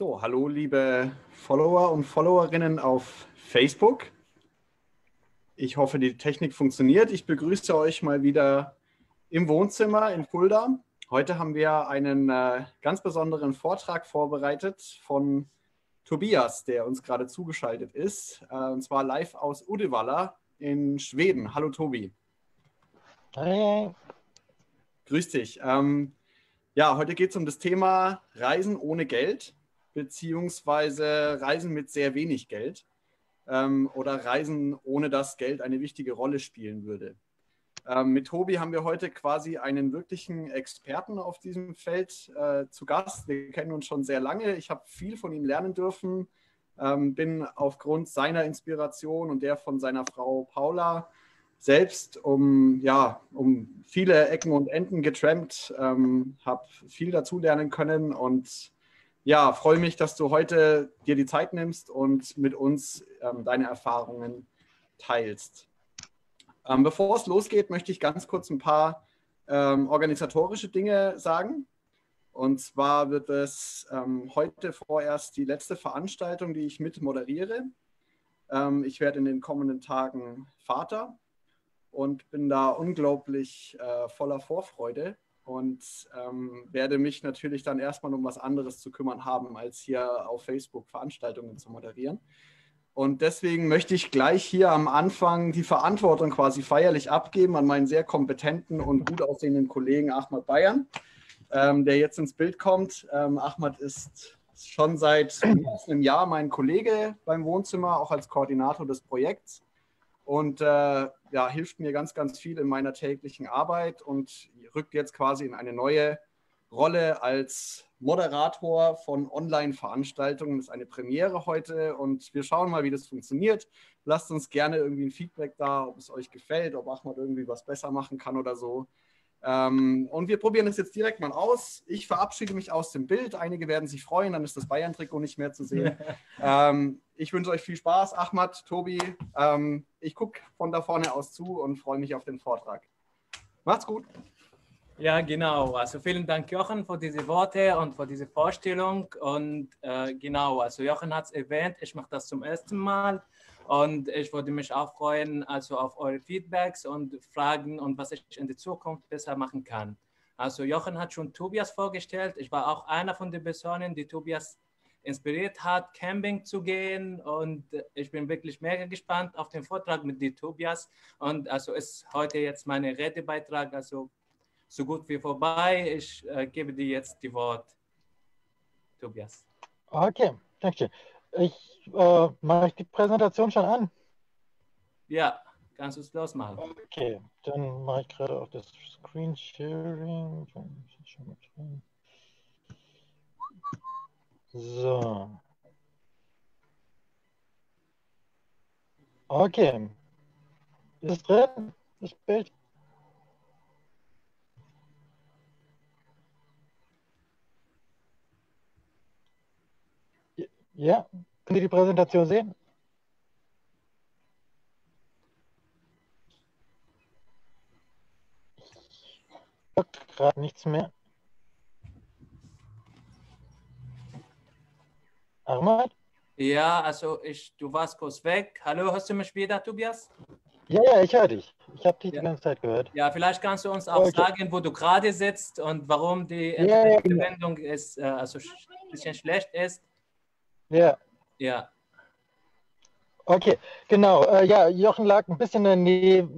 So, hallo liebe Follower und Followerinnen auf Facebook. Ich hoffe, die Technik funktioniert. Ich begrüße euch mal wieder im Wohnzimmer in Fulda. Heute haben wir einen äh, ganz besonderen Vortrag vorbereitet von Tobias, der uns gerade zugeschaltet ist, äh, und zwar live aus Uddevalla in Schweden. Hallo Tobi. Hi. Grüß dich. Ähm, ja, heute geht es um das Thema Reisen ohne Geld beziehungsweise Reisen mit sehr wenig Geld ähm, oder Reisen, ohne dass Geld eine wichtige Rolle spielen würde. Ähm, mit Tobi haben wir heute quasi einen wirklichen Experten auf diesem Feld äh, zu Gast. Wir kennen uns schon sehr lange. Ich habe viel von ihm lernen dürfen, ähm, bin aufgrund seiner Inspiration und der von seiner Frau Paula selbst um, ja, um viele Ecken und Enden getrampt, ähm, habe viel dazulernen können und ja, freue mich, dass du heute dir die Zeit nimmst und mit uns ähm, deine Erfahrungen teilst. Ähm, bevor es losgeht, möchte ich ganz kurz ein paar ähm, organisatorische Dinge sagen. Und zwar wird es ähm, heute vorerst die letzte Veranstaltung, die ich mit moderiere. Ähm, ich werde in den kommenden Tagen Vater und bin da unglaublich äh, voller Vorfreude und ähm, werde mich natürlich dann erstmal um was anderes zu kümmern haben, als hier auf Facebook Veranstaltungen zu moderieren. Und deswegen möchte ich gleich hier am Anfang die Verantwortung quasi feierlich abgeben an meinen sehr kompetenten und gut aussehenden Kollegen Ahmad Bayern, ähm, der jetzt ins Bild kommt. Ähm, Ahmad ist schon seit einem Jahr mein Kollege beim Wohnzimmer, auch als Koordinator des Projekts und äh, ja, hilft mir ganz, ganz viel in meiner täglichen Arbeit und rückt jetzt quasi in eine neue Rolle als Moderator von Online-Veranstaltungen. Das ist eine Premiere heute und wir schauen mal, wie das funktioniert. Lasst uns gerne irgendwie ein Feedback da, ob es euch gefällt, ob Ahmad irgendwie was besser machen kann oder so. Ähm, und wir probieren es jetzt direkt mal aus. Ich verabschiede mich aus dem Bild. Einige werden sich freuen, dann ist das Bayern-Trikot nicht mehr zu sehen. ähm, ich wünsche euch viel Spaß, Ahmad, Tobi. Ähm, ich gucke von da vorne aus zu und freue mich auf den Vortrag. Macht's gut. Ja, genau. Also vielen Dank, Jochen, für diese Worte und für diese Vorstellung. Und äh, genau, also Jochen hat es erwähnt, ich mache das zum ersten Mal. Und ich würde mich auch freuen, also auf eure Feedbacks und Fragen und was ich in der Zukunft besser machen kann. Also Jochen hat schon Tobias vorgestellt. Ich war auch einer von den Personen, die Tobias inspiriert hat, Camping zu gehen. Und ich bin wirklich mega gespannt auf den Vortrag mit dir, Tobias. Und also ist heute jetzt mein Redebeitrag also so gut wie vorbei. Ich äh, gebe dir jetzt die Wort, Tobias. Okay, danke schön. Ich äh, mache die Präsentation schon an. Ja, kannst du es losmachen. Okay, dann mache ich gerade auch das Screen Sharing. So. Okay. Ist drin, das Bild. Ja, können Sie die Präsentation sehen? Ich gerade nichts mehr. Ahmad? Ja, also ich, du warst kurz weg. Hallo, hörst du mich wieder, Tobias? Ja, ja, ich höre dich. Ich habe dich ja. die ganze Zeit gehört. Ja, vielleicht kannst du uns auch okay. sagen, wo du gerade sitzt und warum die ja, ja, Verbindung ist, äh, also ein bisschen schlecht ist. Ja. Ja. Okay, genau. Äh, ja, Jochen lag ein bisschen in der Nähe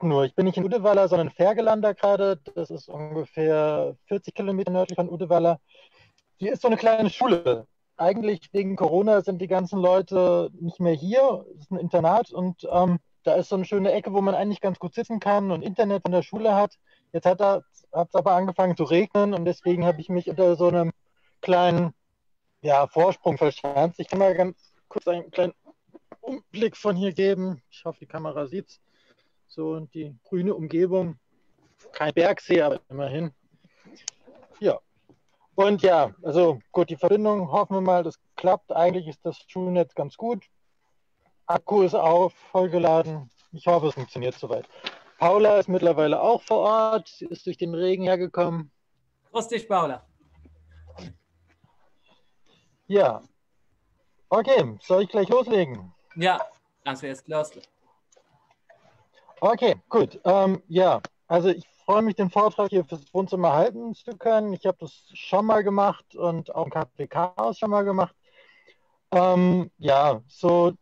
nur. Ich bin nicht in Uddevalla, sondern in Fergelander gerade. Das ist ungefähr 40 Kilometer nördlich von Uddevalla. Hier ist so eine kleine Schule eigentlich wegen Corona sind die ganzen Leute nicht mehr hier. Es ist ein Internat und ähm, da ist so eine schöne Ecke, wo man eigentlich ganz gut sitzen kann und Internet von der Schule hat. Jetzt hat es aber angefangen zu regnen und deswegen habe ich mich unter so einem kleinen ja, Vorsprung verschanzt. Ich kann mal ganz kurz einen kleinen Umblick von hier geben. Ich hoffe, die Kamera sieht es. So und die grüne Umgebung. Kein Bergsee, aber immerhin. Ja, und ja, also gut, die Verbindung hoffen wir mal, das klappt. Eigentlich ist das Schulnetz ganz gut. Akku ist auf, vollgeladen. Ich hoffe, es funktioniert soweit. Paula ist mittlerweile auch vor Ort. Sie ist durch den Regen hergekommen. Grüß dich, Paula. Ja. Okay, soll ich gleich loslegen? Ja, kannst du jetzt loslegen. Okay, gut. Ähm, ja, also ich freue mich, den Vortrag hier fürs Wohnzimmer halten zu können. Ich habe das schon mal gemacht und auch im KPK schon mal gemacht. Ähm, ja, so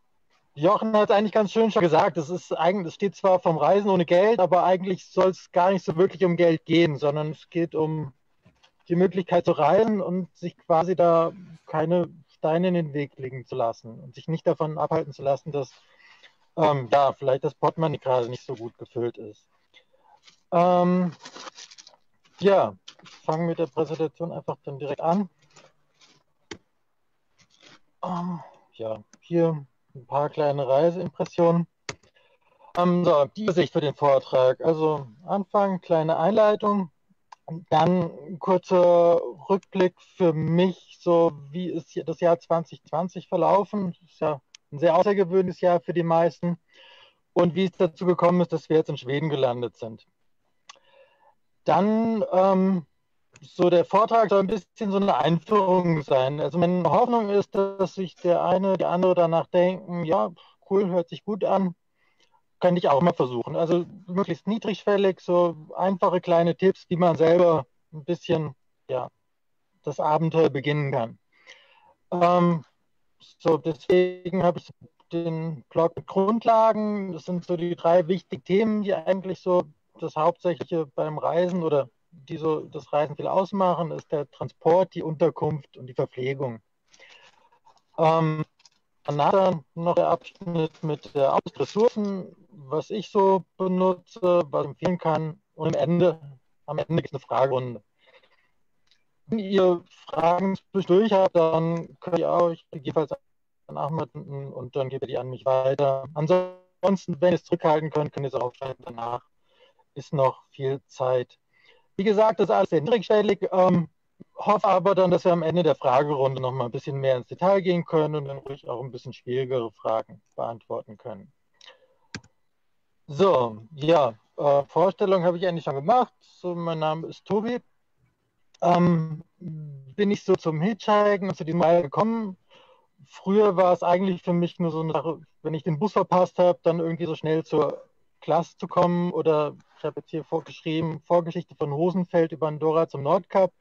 Jochen hat eigentlich ganz schön schon gesagt. Es ist eigentlich, es steht zwar vom Reisen ohne Geld, aber eigentlich soll es gar nicht so wirklich um Geld gehen, sondern es geht um die Möglichkeit zu reisen und sich quasi da keine Steine in den Weg legen zu lassen und sich nicht davon abhalten zu lassen, dass ähm, ja, vielleicht das Portemonnaie gerade nicht so gut gefüllt ist. Ähm, ja, ich fange mit der Präsentation einfach dann direkt an. Ähm, ja, hier ein paar kleine Reiseimpressionen. Ähm, so, die Sicht für den Vortrag. Also Anfang, kleine Einleitung, dann ein kurzer Rückblick für mich, so wie ist das Jahr 2020 verlaufen. Das ist ja ein sehr außergewöhnliches Jahr für die meisten. Und wie es dazu gekommen ist, dass wir jetzt in Schweden gelandet sind. Dann ähm, so der Vortrag soll ein bisschen so eine Einführung sein. Also meine Hoffnung ist, dass sich der eine, die andere danach denken, ja, cool, hört sich gut an, könnte ich auch mal versuchen. Also möglichst niedrigschwellig, so einfache kleine Tipps, die man selber ein bisschen, ja, das Abenteuer beginnen kann. Ähm, so, deswegen habe ich den Blog mit Grundlagen. Das sind so die drei wichtigen Themen, die eigentlich so das Hauptsächliche beim Reisen oder die so das Reisen viel ausmachen, ist der Transport, die Unterkunft und die Verpflegung. Ähm, danach noch der Abschnitt mit der Ressourcen, was ich so benutze, was ich empfehlen kann. Und am Ende, am Ende gibt es eine Fragerunde. Wenn ihr Fragen zwischendurch habt, dann könnt ihr euch gegebenenfalls an Ahmed und dann gebt ihr die an mich weiter. Ansonsten, wenn ihr es zurückhalten könnt, könnt ihr es auch. Danach ist noch viel Zeit. Wie gesagt, das ist alles sehr niedrigschwellig. Ähm, hoffe aber dann, dass wir am Ende der Fragerunde noch mal ein bisschen mehr ins Detail gehen können und dann ruhig auch ein bisschen schwierigere Fragen beantworten können. So, ja, äh, Vorstellung habe ich eigentlich schon gemacht. So, mein Name ist Tobi. Ähm, bin ich so zum Hitchhiken und zu diesem Mal gekommen. Früher war es eigentlich für mich nur so eine Sache, wenn ich den Bus verpasst habe, dann irgendwie so schnell zur Klasse zu kommen oder ich habe jetzt hier vorgeschrieben, Vorgeschichte von Hosenfeld über Andorra zum Nordkap.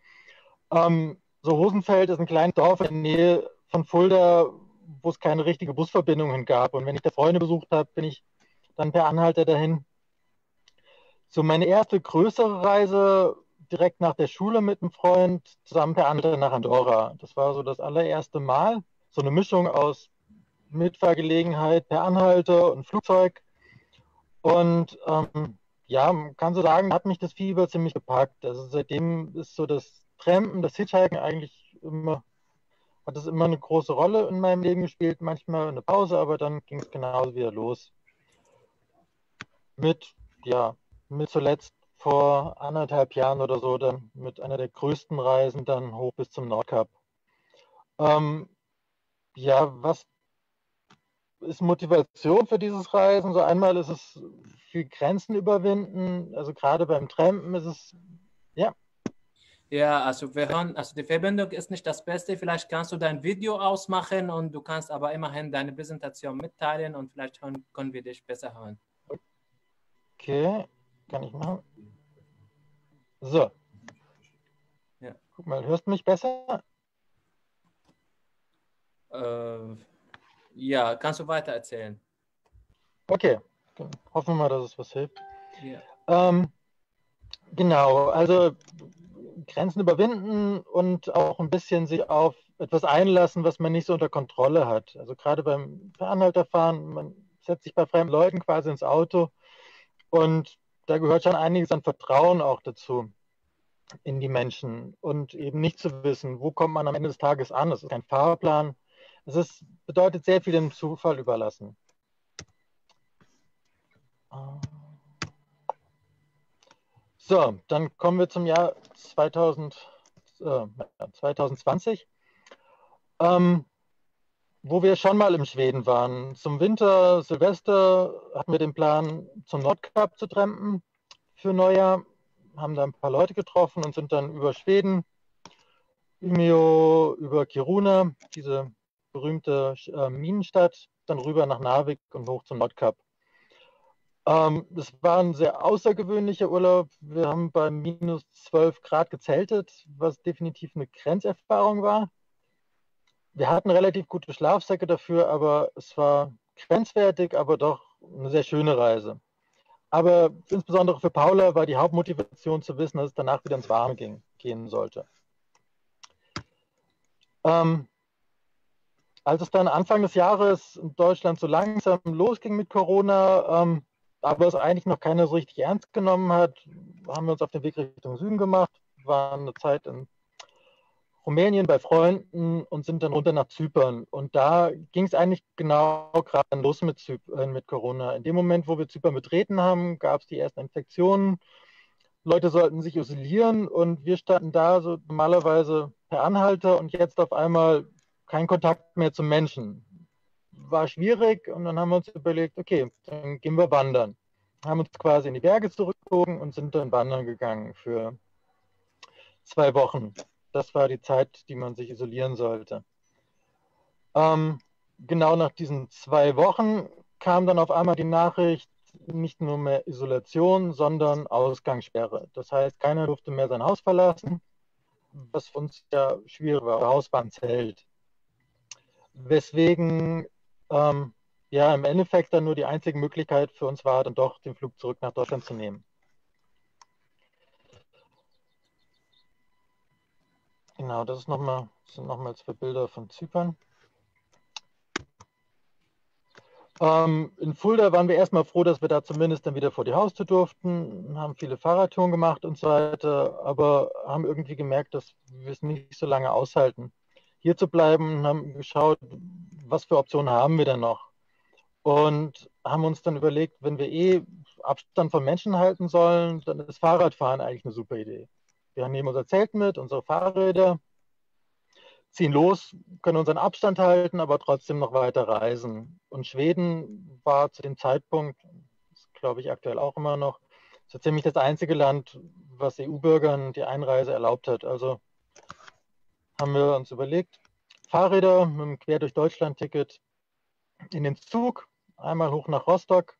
Ähm, so Hosenfeld ist ein kleines Dorf in der Nähe von Fulda, wo es keine richtige Busverbindung gab. Und wenn ich da Freunde besucht habe, bin ich dann per Anhalter dahin. So meine erste größere Reise direkt nach der Schule mit einem Freund zusammen per Anhalter nach Andorra. Das war so das allererste Mal. So eine Mischung aus Mitfahrgelegenheit per Anhalter und Flugzeug. Und ähm, ja, kann so sagen, hat mich das Fieber ziemlich gepackt. Also seitdem ist so das Trampen, das Hitchhiken eigentlich immer, hat es immer eine große Rolle in meinem Leben gespielt. Manchmal eine Pause, aber dann ging es genauso wieder los. Mit, ja, mit zuletzt vor anderthalb Jahren oder so, dann mit einer der größten Reisen dann hoch bis zum Nordkap. Ähm, ja, was ist Motivation für dieses Reisen? So einmal ist es viel Grenzen überwinden, also gerade beim Trampen ist es, ja. Ja, also wir hören, also die Verbindung ist nicht das Beste. Vielleicht kannst du dein Video ausmachen und du kannst aber immerhin deine Präsentation mitteilen und vielleicht hören, können wir dich besser hören. Okay, kann ich machen. So. Ja. Guck mal, hörst du mich besser? Äh, ja, kannst du weiter erzählen? Okay, hoffen wir mal, dass es was hilft. Ja. Ähm, genau, also Grenzen überwinden und auch ein bisschen sich auf etwas einlassen, was man nicht so unter Kontrolle hat. Also gerade beim Anhalterfahren, man setzt sich bei fremden Leuten quasi ins Auto und da gehört schon einiges an Vertrauen auch dazu in die Menschen und eben nicht zu wissen, wo kommt man am Ende des Tages an. Es ist kein Fahrplan, es ist, bedeutet sehr viel dem Zufall überlassen. So, dann kommen wir zum Jahr 2000, äh, 2020, ähm, wo wir schon mal im Schweden waren. Zum Winter, Silvester hatten wir den Plan, zum Nordkap zu trampen für Neujahr, haben da ein paar Leute getroffen und sind dann über Schweden Umeå über Kiruna, diese berühmte äh, Minenstadt, dann rüber nach Narvik und hoch zum Nordkap. Ähm, das war ein sehr außergewöhnlicher Urlaub. Wir haben bei minus 12 Grad gezeltet, was definitiv eine Grenzerfahrung war. Wir hatten relativ gute Schlafsäcke dafür, aber es war grenzwertig, aber doch eine sehr schöne Reise. Aber insbesondere für Paula war die Hauptmotivation zu wissen, dass es danach wieder ins Warme ging, gehen sollte. Ähm, als es dann Anfang des Jahres in Deutschland so langsam losging mit Corona, ähm, aber es eigentlich noch keiner so richtig ernst genommen hat, haben wir uns auf den Weg Richtung Süden gemacht, waren eine Zeit in Rumänien bei Freunden und sind dann runter nach Zypern. Und da ging es eigentlich genau gerade los mit, Zypern, äh, mit Corona. In dem Moment, wo wir Zypern betreten haben, gab es die ersten Infektionen. Leute sollten sich isolieren und wir standen da so normalerweise per Anhalter und jetzt auf einmal kein Kontakt mehr zum Menschen. War schwierig und dann haben wir uns überlegt, okay, dann gehen wir wandern. Haben uns quasi in die Berge zurückgezogen und sind dann wandern gegangen für zwei Wochen. Das war die Zeit, die man sich isolieren sollte. Ähm, genau nach diesen zwei Wochen kam dann auf einmal die Nachricht, nicht nur mehr Isolation, sondern Ausgangssperre. Das heißt, keiner durfte mehr sein Haus verlassen, was für uns ja schwierig war. Haus war ein Zelt. Weswegen ähm, ja im Endeffekt dann nur die einzige Möglichkeit für uns war, dann doch den Flug zurück nach Deutschland zu nehmen. Genau, das ist noch mal, sind nochmals für Bilder von Zypern. Ähm, in Fulda waren wir erstmal froh, dass wir da zumindest dann wieder vor die Haustür durften, haben viele Fahrradtouren gemacht und so weiter, aber haben irgendwie gemerkt, dass wir es nicht so lange aushalten, hier zu bleiben, haben geschaut, was für Optionen haben wir denn noch und haben uns dann überlegt, wenn wir eh Abstand von Menschen halten sollen, dann ist Fahrradfahren eigentlich eine super Idee. Wir nehmen unser Zelt mit, unsere Fahrräder, ziehen los, können unseren Abstand halten, aber trotzdem noch weiter reisen. Und Schweden war zu dem Zeitpunkt, glaube ich aktuell auch immer noch, so ziemlich das einzige Land, was EU-Bürgern die Einreise erlaubt hat. Also haben wir uns überlegt, Fahrräder mit einem Quer durch Deutschland-Ticket in den Zug, einmal hoch nach Rostock,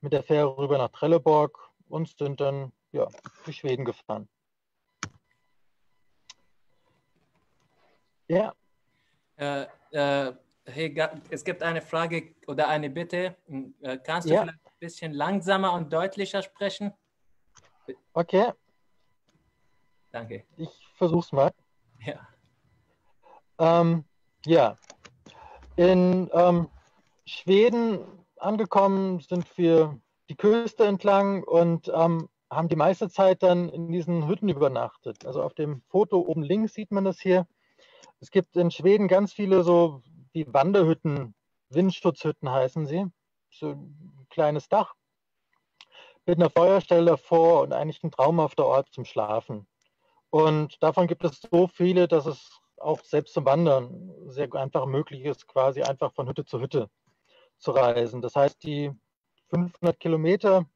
mit der Fähre rüber nach Trelleborg und sind dann ja, durch Schweden gefahren. Ja. Äh, äh, hey, es gibt eine Frage oder eine Bitte. Äh, kannst du ja. vielleicht ein bisschen langsamer und deutlicher sprechen? Okay. Danke. Ich versuch's mal. Ja. Ähm, ja. In ähm, Schweden angekommen sind wir die Küste entlang und ähm, haben die meiste Zeit dann in diesen Hütten übernachtet. Also auf dem Foto oben links sieht man das hier. Es gibt in Schweden ganz viele so wie Wanderhütten, Windschutzhütten heißen sie. So ein kleines Dach mit einer Feuerstelle davor und eigentlich ein traumhafter Ort zum Schlafen. Und davon gibt es so viele, dass es auch selbst zum Wandern sehr einfach möglich ist, quasi einfach von Hütte zu Hütte zu reisen. Das heißt, die 500 Kilometer,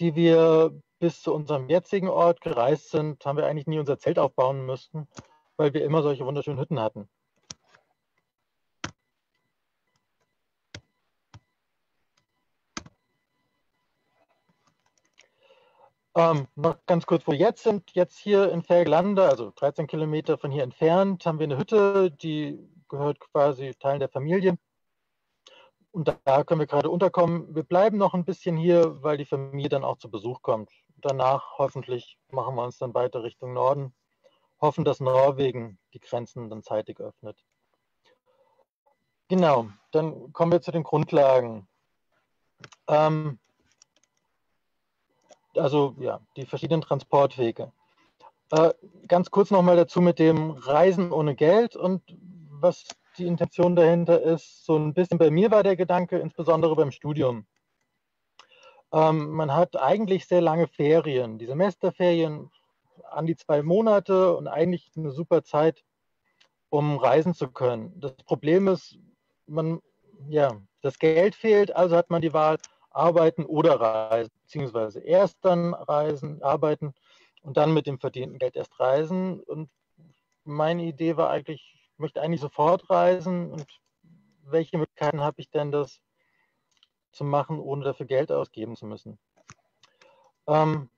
die wir bis zu unserem jetzigen Ort gereist sind, haben wir eigentlich nie unser Zelt aufbauen müssen, weil wir immer solche wunderschönen Hütten hatten. Ähm, noch ganz kurz, wo wir jetzt sind. Jetzt hier in Ferglande, also 13 Kilometer von hier entfernt, haben wir eine Hütte, die gehört quasi Teilen der Familie. Und da können wir gerade unterkommen. Wir bleiben noch ein bisschen hier, weil die Familie dann auch zu Besuch kommt. Danach hoffentlich machen wir uns dann weiter Richtung Norden hoffen, dass Norwegen die Grenzen dann zeitig öffnet. Genau, dann kommen wir zu den Grundlagen. Ähm, also ja, die verschiedenen Transportwege. Äh, ganz kurz nochmal dazu mit dem Reisen ohne Geld und was die Intention dahinter ist. So ein bisschen bei mir war der Gedanke, insbesondere beim Studium. Ähm, man hat eigentlich sehr lange Ferien, die Semesterferien an die zwei Monate und eigentlich eine super Zeit, um reisen zu können. Das Problem ist, man, ja, das Geld fehlt, also hat man die Wahl, arbeiten oder reisen, beziehungsweise erst dann reisen, arbeiten und dann mit dem verdienten Geld erst reisen. Und meine Idee war eigentlich, ich möchte eigentlich sofort reisen und welche Möglichkeiten habe ich denn, das zu machen, ohne dafür Geld ausgeben zu müssen? Ähm,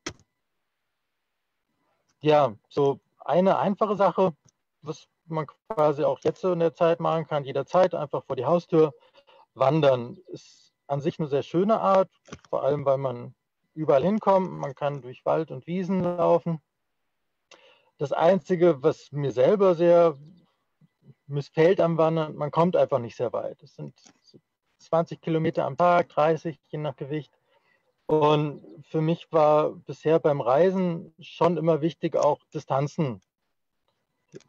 ja, so eine einfache Sache, was man quasi auch jetzt in der Zeit machen kann, jederzeit einfach vor die Haustür. Wandern ist an sich eine sehr schöne Art, vor allem weil man überall hinkommt. Man kann durch Wald und Wiesen laufen. Das Einzige, was mir selber sehr missfällt am Wandern, man kommt einfach nicht sehr weit. Es sind 20 Kilometer am Tag, 30 je nach Gewicht. Und für mich war bisher beim Reisen schon immer wichtig, auch Distanzen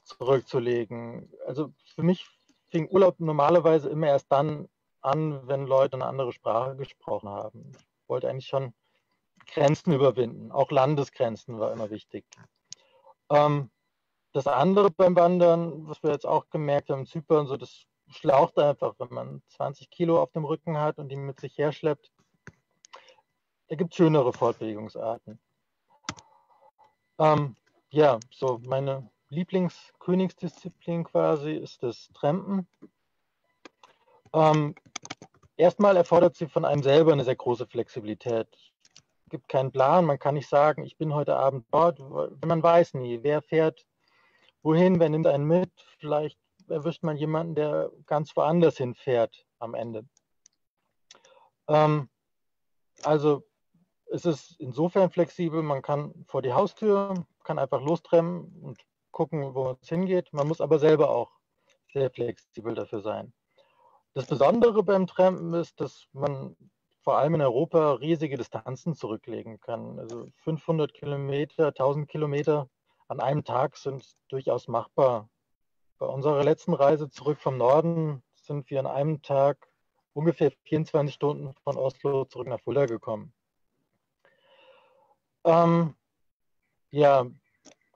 zurückzulegen. Also für mich fing Urlaub normalerweise immer erst dann an, wenn Leute eine andere Sprache gesprochen haben. Ich wollte eigentlich schon Grenzen überwinden. Auch Landesgrenzen war immer wichtig. Ähm, das andere beim Wandern, was wir jetzt auch gemerkt haben, Zypern, so das schlaucht einfach, wenn man 20 Kilo auf dem Rücken hat und die mit sich herschleppt. Da gibt es schönere Fortbewegungsarten. Ähm, ja, so meine Lieblingskönigsdisziplin quasi ist das Trampen. Ähm, erstmal erfordert sie von einem selber eine sehr große Flexibilität. Es gibt keinen Plan, man kann nicht sagen, ich bin heute Abend dort, man weiß nie, wer fährt wohin, wer nimmt einen mit, vielleicht erwischt man jemanden, der ganz woanders hinfährt am Ende. Ähm, also es ist insofern flexibel, man kann vor die Haustür, kann einfach lostrennen und gucken, wo es hingeht. Man muss aber selber auch sehr flexibel dafür sein. Das Besondere beim Trampen ist, dass man vor allem in Europa riesige Distanzen zurücklegen kann. Also 500 Kilometer, 1000 Kilometer an einem Tag sind durchaus machbar. Bei unserer letzten Reise zurück vom Norden sind wir an einem Tag ungefähr 24 Stunden von Oslo zurück nach Fulda gekommen. Ähm, ja,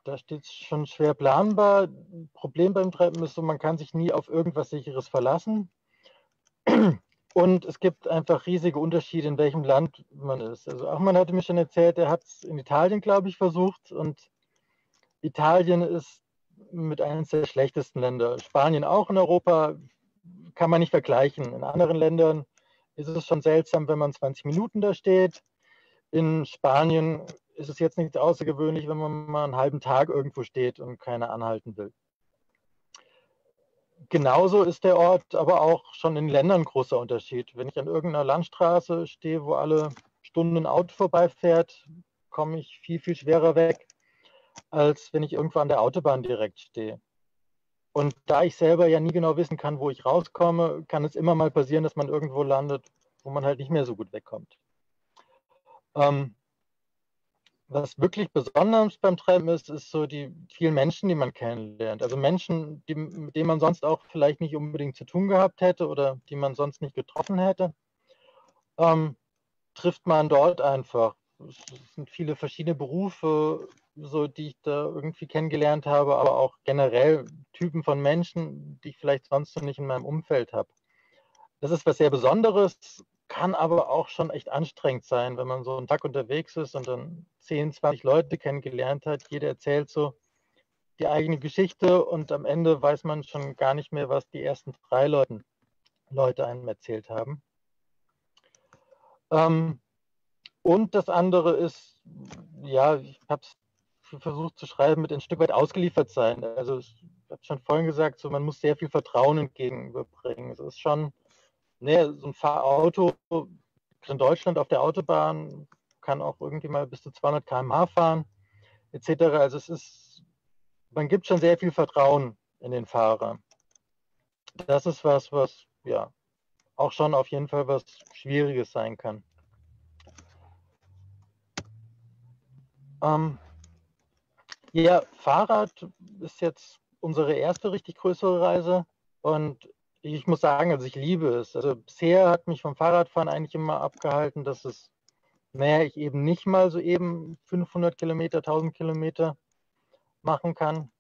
da steht es schon schwer planbar. Problem beim Treppen ist so, man kann sich nie auf irgendwas Sicheres verlassen. Und es gibt einfach riesige Unterschiede, in welchem Land man ist. Also Achmann hatte mir schon erzählt, er hat es in Italien, glaube ich, versucht. Und Italien ist mit eines der schlechtesten Länder. Spanien auch in Europa kann man nicht vergleichen. In anderen Ländern ist es schon seltsam, wenn man 20 Minuten da steht. In Spanien ist es jetzt nicht außergewöhnlich, wenn man mal einen halben Tag irgendwo steht und keiner anhalten will. Genauso ist der Ort aber auch schon in Ländern großer Unterschied. Wenn ich an irgendeiner Landstraße stehe, wo alle Stunden ein Auto vorbeifährt, komme ich viel, viel schwerer weg, als wenn ich irgendwo an der Autobahn direkt stehe. Und da ich selber ja nie genau wissen kann, wo ich rauskomme, kann es immer mal passieren, dass man irgendwo landet, wo man halt nicht mehr so gut wegkommt. Ähm, was wirklich besonders beim Treiben ist, ist so die vielen Menschen, die man kennenlernt. Also Menschen, die, mit denen man sonst auch vielleicht nicht unbedingt zu tun gehabt hätte oder die man sonst nicht getroffen hätte, ähm, trifft man dort einfach. Es sind viele verschiedene Berufe, so die ich da irgendwie kennengelernt habe, aber auch generell Typen von Menschen, die ich vielleicht sonst noch nicht in meinem Umfeld habe. Das ist was sehr Besonderes, kann aber auch schon echt anstrengend sein, wenn man so einen Tag unterwegs ist und dann 10, 20 Leute kennengelernt hat. Jeder erzählt so die eigene Geschichte und am Ende weiß man schon gar nicht mehr, was die ersten drei Leuten, Leute einem erzählt haben. Ähm, und das andere ist, ja, ich habe es versucht zu schreiben, mit ein Stück weit ausgeliefert sein. Also ich habe schon vorhin gesagt, so, man muss sehr viel Vertrauen entgegenbringen. Es ist schon Nee, so ein Fahrauto in Deutschland auf der Autobahn kann auch irgendwie mal bis zu 200 km/h fahren, etc. Also es ist, man gibt schon sehr viel Vertrauen in den Fahrer. Das ist was, was ja auch schon auf jeden Fall was Schwieriges sein kann. Ähm, ja, Fahrrad ist jetzt unsere erste richtig größere Reise und ich muss sagen, also ich liebe es. Also bisher hat mich vom Fahrradfahren eigentlich immer abgehalten, dass es, naja, ich eben nicht mal so eben 500 Kilometer, 1000 Kilometer machen kann.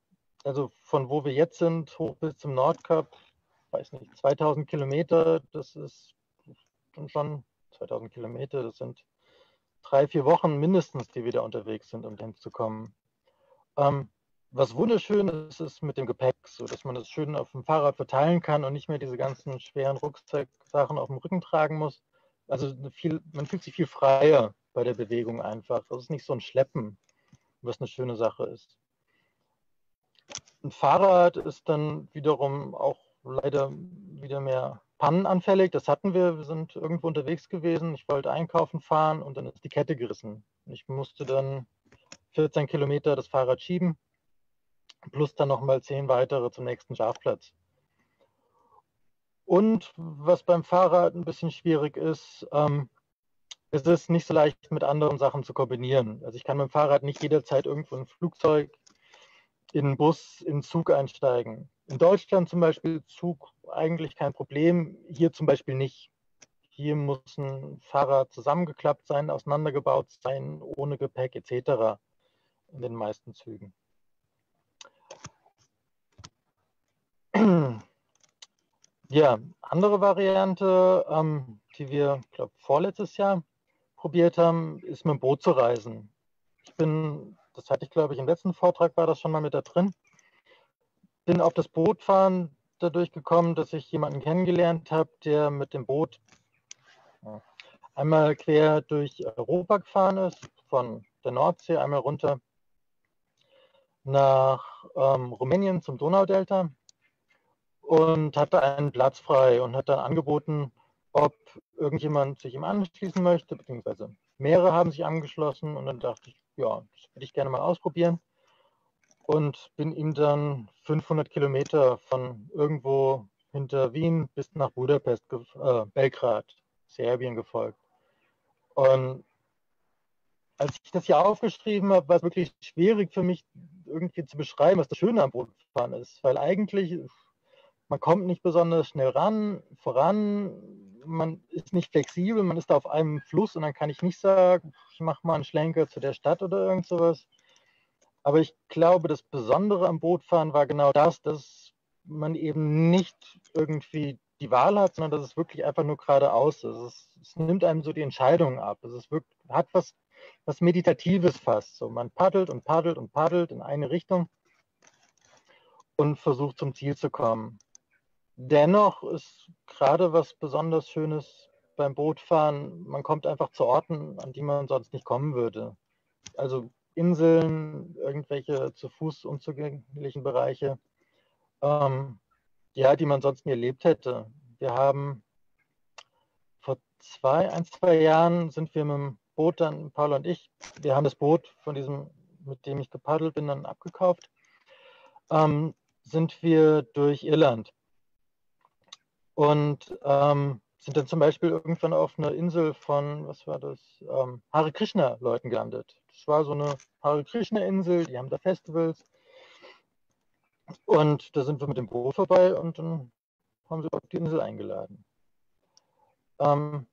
Also von wo wir jetzt sind, hoch bis zum Nordkap, weiß nicht, 2000 Kilometer, das ist schon 2000 Kilometer, das sind drei, vier Wochen mindestens, die wir da unterwegs sind, um hinzukommen. Ähm, was wunderschön ist, ist mit dem Gepäck, so dass man es schön auf dem Fahrrad verteilen kann und nicht mehr diese ganzen schweren Rucksacksachen auf dem Rücken tragen muss. Also viel, man fühlt sich viel freier bei der Bewegung einfach. Das ist nicht so ein Schleppen, was eine schöne Sache ist. Ein Fahrrad ist dann wiederum auch leider wieder mehr pannenanfällig. Das hatten wir. Wir sind irgendwo unterwegs gewesen. Ich wollte einkaufen fahren und dann ist die Kette gerissen. Ich musste dann 14 Kilometer das Fahrrad schieben, plus dann nochmal 10 weitere zum nächsten Schafplatz. Und was beim Fahrrad ein bisschen schwierig ist, ähm, es ist nicht so leicht mit anderen Sachen zu kombinieren. Also ich kann mit dem Fahrrad nicht jederzeit irgendwo in ein Flugzeug, in einen Bus, in einen Zug einsteigen. In Deutschland zum Beispiel Zug eigentlich kein Problem, hier zum Beispiel nicht. Hier muss ein Fahrrad zusammengeklappt sein, auseinandergebaut sein, ohne Gepäck etc. in den meisten Zügen. Ja, andere Variante, ähm, die wir, glaube vorletztes Jahr probiert haben, ist mit dem Boot zu reisen. Ich bin, das hatte ich, glaube ich, im letzten Vortrag war das schon mal mit da drin, bin auf das Bootfahren dadurch gekommen, dass ich jemanden kennengelernt habe, der mit dem Boot einmal quer durch Europa gefahren ist, von der Nordsee einmal runter nach ähm, Rumänien zum Donaudelta und hatte einen Platz frei und hat dann angeboten, ob irgendjemand sich ihm anschließen möchte, beziehungsweise mehrere haben sich angeschlossen und dann dachte ich, ja, das würde ich gerne mal ausprobieren und bin ihm dann 500 Kilometer von irgendwo hinter Wien bis nach Budapest, äh, Belgrad, Serbien gefolgt. Und als ich das hier aufgeschrieben habe, war es wirklich schwierig für mich irgendwie zu beschreiben, was das Schöne am Bootfahren ist, weil eigentlich man kommt nicht besonders schnell ran, voran, man ist nicht flexibel, man ist da auf einem Fluss und dann kann ich nicht sagen, ich mache mal einen Schlenker zu der Stadt oder irgend sowas. Aber ich glaube, das Besondere am Bootfahren war genau das, dass man eben nicht irgendwie die Wahl hat, sondern dass es wirklich einfach nur geradeaus ist. Es, es nimmt einem so die Entscheidung ab. Es ist wirklich, hat was, was Meditatives fast. So, man paddelt und paddelt und paddelt in eine Richtung und versucht zum Ziel zu kommen. Dennoch ist gerade was besonders Schönes beim Bootfahren, man kommt einfach zu Orten, an die man sonst nicht kommen würde. Also Inseln, irgendwelche zu Fuß unzugänglichen Bereiche, ähm, ja, die man sonst nie erlebt hätte. Wir haben vor zwei, ein, zwei Jahren sind wir mit dem Boot dann, Paul und ich, wir haben das Boot von diesem, mit dem ich gepaddelt bin, dann abgekauft, ähm, sind wir durch Irland und ähm, sind dann zum Beispiel irgendwann auf einer Insel von, was war das, ähm, Hare Krishna-Leuten gelandet. Das war so eine Hare Krishna-Insel, die haben da Festivals. Und da sind wir mit dem Boot vorbei und dann haben sie auf die Insel eingeladen. Ähm,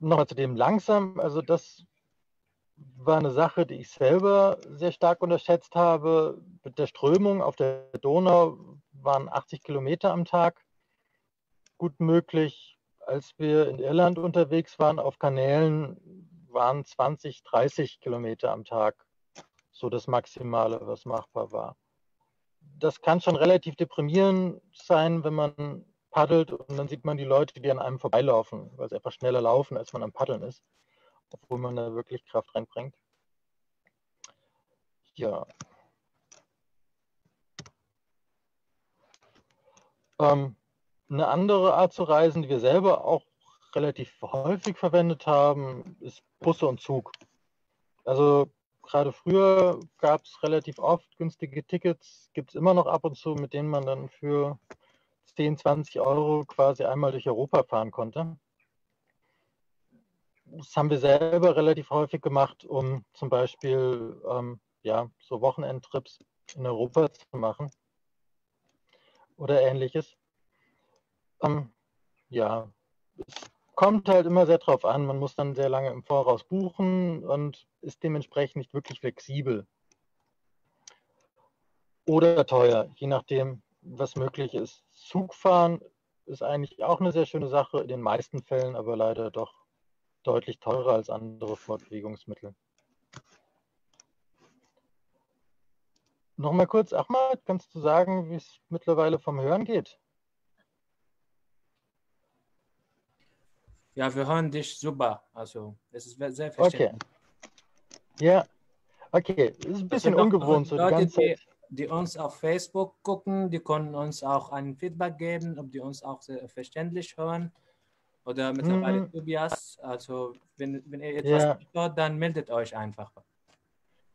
Nochmal zu dem langsam, also das war eine Sache, die ich selber sehr stark unterschätzt habe. Mit der Strömung auf der Donau waren 80 Kilometer am Tag gut möglich. Als wir in Irland unterwegs waren auf Kanälen, waren 20, 30 Kilometer am Tag so das Maximale, was machbar war. Das kann schon relativ deprimierend sein, wenn man paddelt und dann sieht man die Leute, die an einem vorbeilaufen, weil sie einfach schneller laufen, als man am Paddeln ist, obwohl man da wirklich Kraft reinbringt. Ja. Ähm, eine andere Art zu reisen, die wir selber auch relativ häufig verwendet haben, ist Busse und Zug. Also gerade früher gab es relativ oft günstige Tickets, gibt es immer noch ab und zu, mit denen man dann für 10, 20 Euro quasi einmal durch Europa fahren konnte. Das haben wir selber relativ häufig gemacht, um zum Beispiel ähm, ja, so Wochenendtrips in Europa zu machen oder ähnliches. Ähm, ja, es kommt halt immer sehr drauf an. Man muss dann sehr lange im Voraus buchen und ist dementsprechend nicht wirklich flexibel. Oder teuer, je nachdem, was möglich ist. Zugfahren ist eigentlich auch eine sehr schöne Sache, in den meisten Fällen aber leider doch deutlich teurer als andere Fortbewegungsmittel. Nochmal kurz, Ahmad, kannst du sagen, wie es mittlerweile vom Hören geht? Ja, wir hören dich super. Also, es ist sehr verständlich. Okay. Ja, okay. Es ist ein bisschen also, ungewohnt so Leute, die. Die, uns auf Facebook gucken, die können uns auch ein Feedback geben, ob die uns auch sehr verständlich hören oder mittlerweile mhm. Tobias. Also, wenn, wenn ihr etwas ja. hört, dann meldet euch einfach.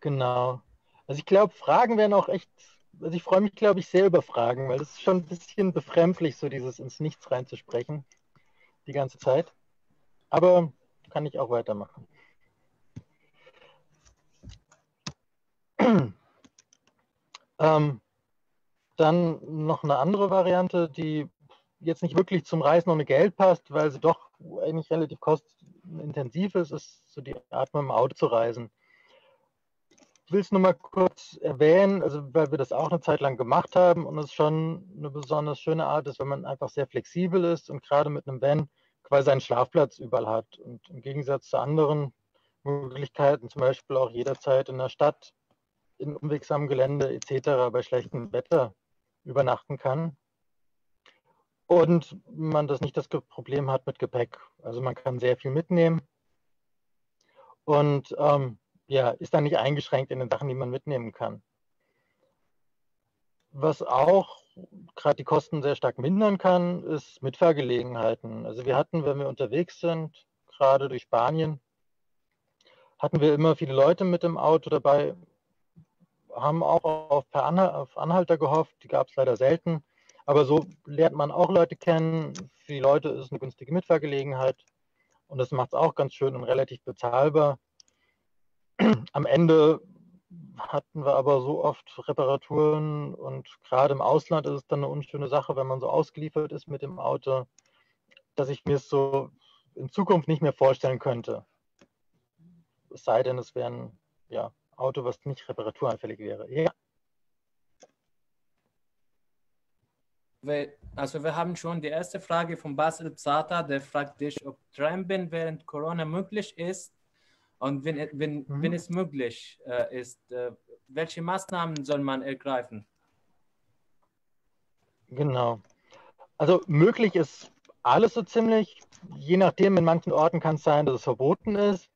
Genau. Also, ich glaube, Fragen werden auch echt. Also, ich freue mich, glaube ich, sehr über Fragen, weil es ist schon ein bisschen befremdlich, so dieses ins Nichts reinzusprechen, die ganze Zeit. Aber kann ich auch weitermachen. ähm, dann noch eine andere Variante, die jetzt nicht wirklich zum Reisen ohne Geld passt, weil sie doch eigentlich relativ kostenintensiv ist, ist so die Art, mit dem Auto zu reisen. Ich will es nur mal kurz erwähnen, also weil wir das auch eine Zeit lang gemacht haben und es schon eine besonders schöne Art ist, wenn man einfach sehr flexibel ist und gerade mit einem Van quasi einen Schlafplatz überall hat. Und im Gegensatz zu anderen Möglichkeiten, zum Beispiel auch jederzeit in der Stadt, in unwegsamem Gelände etc. bei schlechtem Wetter übernachten kann. Und man das nicht das Problem hat mit Gepäck. Also man kann sehr viel mitnehmen und ähm, ja, ist dann nicht eingeschränkt in den Sachen, die man mitnehmen kann. Was auch gerade die Kosten sehr stark mindern kann, ist Mitfahrgelegenheiten. Also wir hatten, wenn wir unterwegs sind, gerade durch Spanien, hatten wir immer viele Leute mit dem Auto dabei, haben auch auf, Anhal auf Anhalter gehofft, die gab es leider selten. Aber so lernt man auch Leute kennen. Für die Leute ist eine günstige Mitfahrgelegenheit und das macht es auch ganz schön und relativ bezahlbar. Am Ende hatten wir aber so oft Reparaturen und gerade im Ausland ist es dann eine unschöne Sache, wenn man so ausgeliefert ist mit dem Auto, dass ich mir es so in Zukunft nicht mehr vorstellen könnte. Es sei denn, es wäre ein ja, Auto, was nicht reparaturanfällig wäre. Ja. Also wir haben schon die erste Frage von Basil Psata, der fragt dich, ob Trampen während Corona möglich ist und wenn, wenn, mhm. wenn es möglich äh, ist, äh, welche Maßnahmen soll man ergreifen? Genau. Also möglich ist alles so ziemlich. Je nachdem, in manchen Orten kann es sein, dass es verboten ist.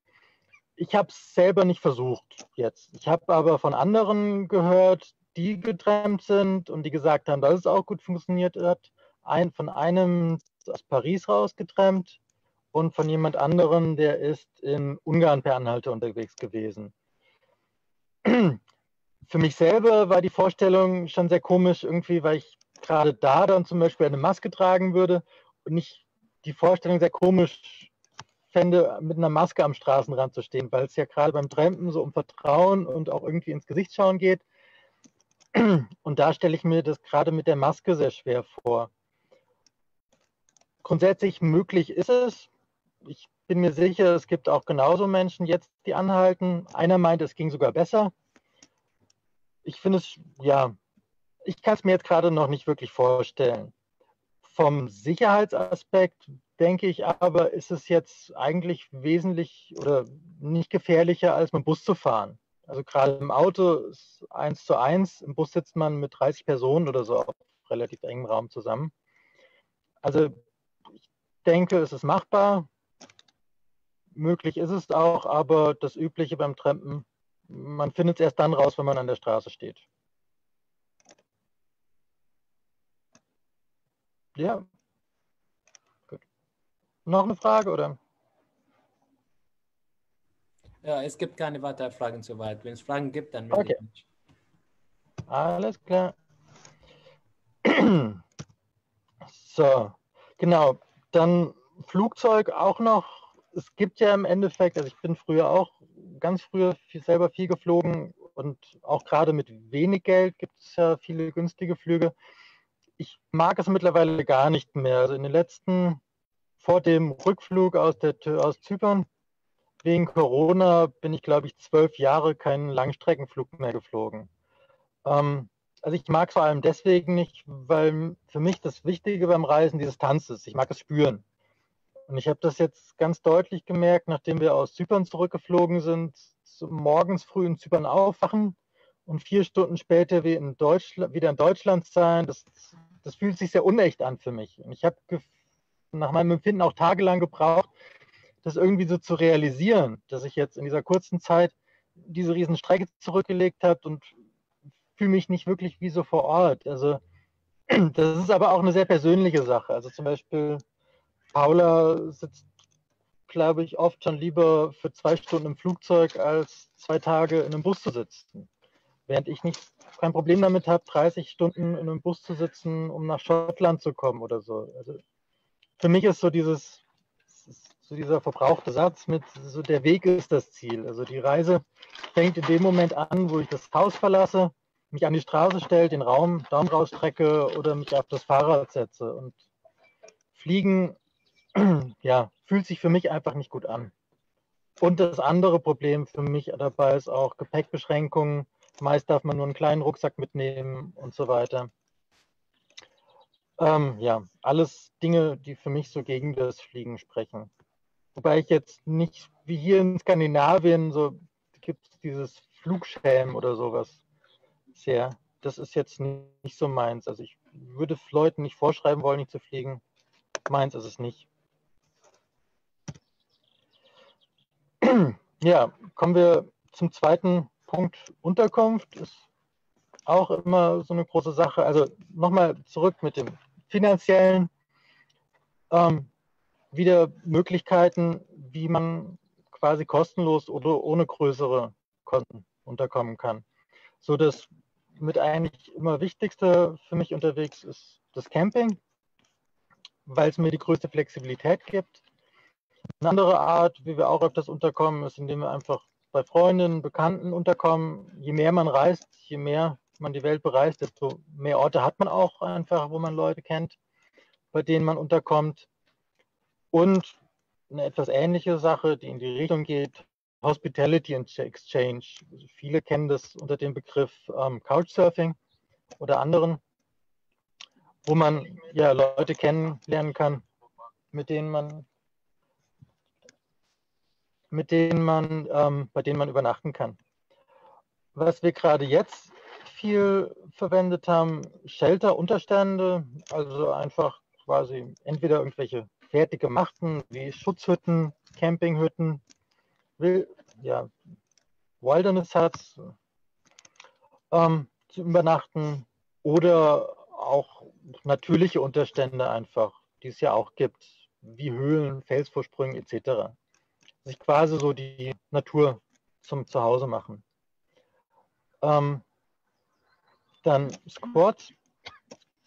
Ich habe es selber nicht versucht jetzt. Ich habe aber von anderen gehört, die getrennt sind und die gesagt haben, dass es auch gut funktioniert hat. Ein, von einem aus Paris rausgetrennt und von jemand anderem, der ist in Ungarn per Anhalter unterwegs gewesen. Für mich selber war die Vorstellung schon sehr komisch irgendwie, weil ich gerade da dann zum Beispiel eine Maske tragen würde und ich die Vorstellung sehr komisch fände, mit einer Maske am Straßenrand zu stehen, weil es ja gerade beim Trampen so um Vertrauen und auch irgendwie ins Gesicht schauen geht. Und da stelle ich mir das gerade mit der Maske sehr schwer vor. Grundsätzlich möglich ist es, ich bin mir sicher, es gibt auch genauso Menschen jetzt, die anhalten. Einer meint, es ging sogar besser. Ich finde es, ja, ich kann es mir jetzt gerade noch nicht wirklich vorstellen. Vom Sicherheitsaspekt denke ich aber, ist es jetzt eigentlich wesentlich oder nicht gefährlicher, als mit dem Bus zu fahren. Also gerade im Auto ist eins zu eins, im Bus sitzt man mit 30 Personen oder so auf relativ engem Raum zusammen. Also ich denke, es ist machbar. Möglich ist es auch, aber das Übliche beim Trampen, man findet es erst dann raus, wenn man an der Straße steht. Ja. Gut. Noch eine Frage oder? Ja, es gibt keine weiteren Fragen soweit. Wenn es Fragen gibt, dann melde okay. ich mich. Alles klar. So, genau. Dann Flugzeug auch noch es gibt ja im Endeffekt, also ich bin früher auch ganz früher viel, selber viel geflogen und auch gerade mit wenig Geld gibt es ja viele günstige Flüge. Ich mag es mittlerweile gar nicht mehr. Also in den letzten, vor dem Rückflug aus, der, aus Zypern, wegen Corona bin ich, glaube ich, zwölf Jahre keinen Langstreckenflug mehr geflogen. Ähm, also ich mag es vor allem deswegen nicht, weil für mich das Wichtige beim Reisen die Distanz ist. Ich mag es spüren. Und ich habe das jetzt ganz deutlich gemerkt, nachdem wir aus Zypern zurückgeflogen sind, morgens früh in Zypern aufwachen und vier Stunden später wieder in, Deutschland, wieder in Deutschland sein, das, das fühlt sich sehr unecht an für mich. Und ich habe nach meinem Empfinden auch tagelang gebraucht, das irgendwie so zu realisieren, dass ich jetzt in dieser kurzen Zeit diese riesen Strecke zurückgelegt habe und fühle mich nicht wirklich wie so vor Ort. Also das ist aber auch eine sehr persönliche Sache. Also zum Beispiel Paula sitzt, glaube ich, oft schon lieber für zwei Stunden im Flugzeug, als zwei Tage in einem Bus zu sitzen. Während ich nicht kein Problem damit habe, 30 Stunden in einem Bus zu sitzen, um nach Schottland zu kommen oder so. Also für mich ist so dieses, so dieser verbrauchte Satz mit, so der Weg ist das Ziel. Also die Reise fängt in dem Moment an, wo ich das Haus verlasse, mich an die Straße stelle, den Raum, Daumen rausstrecke oder mich auf das Fahrrad setze. Und Fliegen, ja, fühlt sich für mich einfach nicht gut an. Und das andere Problem für mich dabei ist auch Gepäckbeschränkungen. Meist darf man nur einen kleinen Rucksack mitnehmen und so weiter. Ähm, ja, alles Dinge, die für mich so gegen das Fliegen sprechen. Wobei ich jetzt nicht, wie hier in Skandinavien, so gibt es dieses Flugschelm oder sowas sehr. Das ist jetzt nicht so meins. Also ich würde Leuten nicht vorschreiben wollen, nicht zu fliegen. Meins ist es nicht. Ja, kommen wir zum zweiten Punkt. Unterkunft ist auch immer so eine große Sache. Also nochmal zurück mit dem finanziellen. Ähm, wieder Möglichkeiten, wie man quasi kostenlos oder ohne größere Kosten unterkommen kann. So das mit eigentlich immer Wichtigste für mich unterwegs ist das Camping, weil es mir die größte Flexibilität gibt. Eine andere Art, wie wir auch öfters unterkommen, ist, indem wir einfach bei Freundinnen, Bekannten unterkommen. Je mehr man reist, je mehr man die Welt bereist, desto mehr Orte hat man auch einfach, wo man Leute kennt, bei denen man unterkommt. Und eine etwas ähnliche Sache, die in die Richtung geht, Hospitality Exchange. Also viele kennen das unter dem Begriff ähm, Couchsurfing oder anderen, wo man ja Leute kennenlernen kann, mit denen man mit denen man, ähm, bei denen man übernachten kann. Was wir gerade jetzt viel verwendet haben, Shelter-Unterstände, also einfach quasi entweder irgendwelche fertig gemachten wie Schutzhütten, Campinghütten, ja, Wilderness Huts ähm, zu übernachten oder auch natürliche Unterstände einfach, die es ja auch gibt, wie Höhlen, Felsvorsprünge etc. Sich quasi so die Natur zum Zuhause machen. Ähm, dann Squats,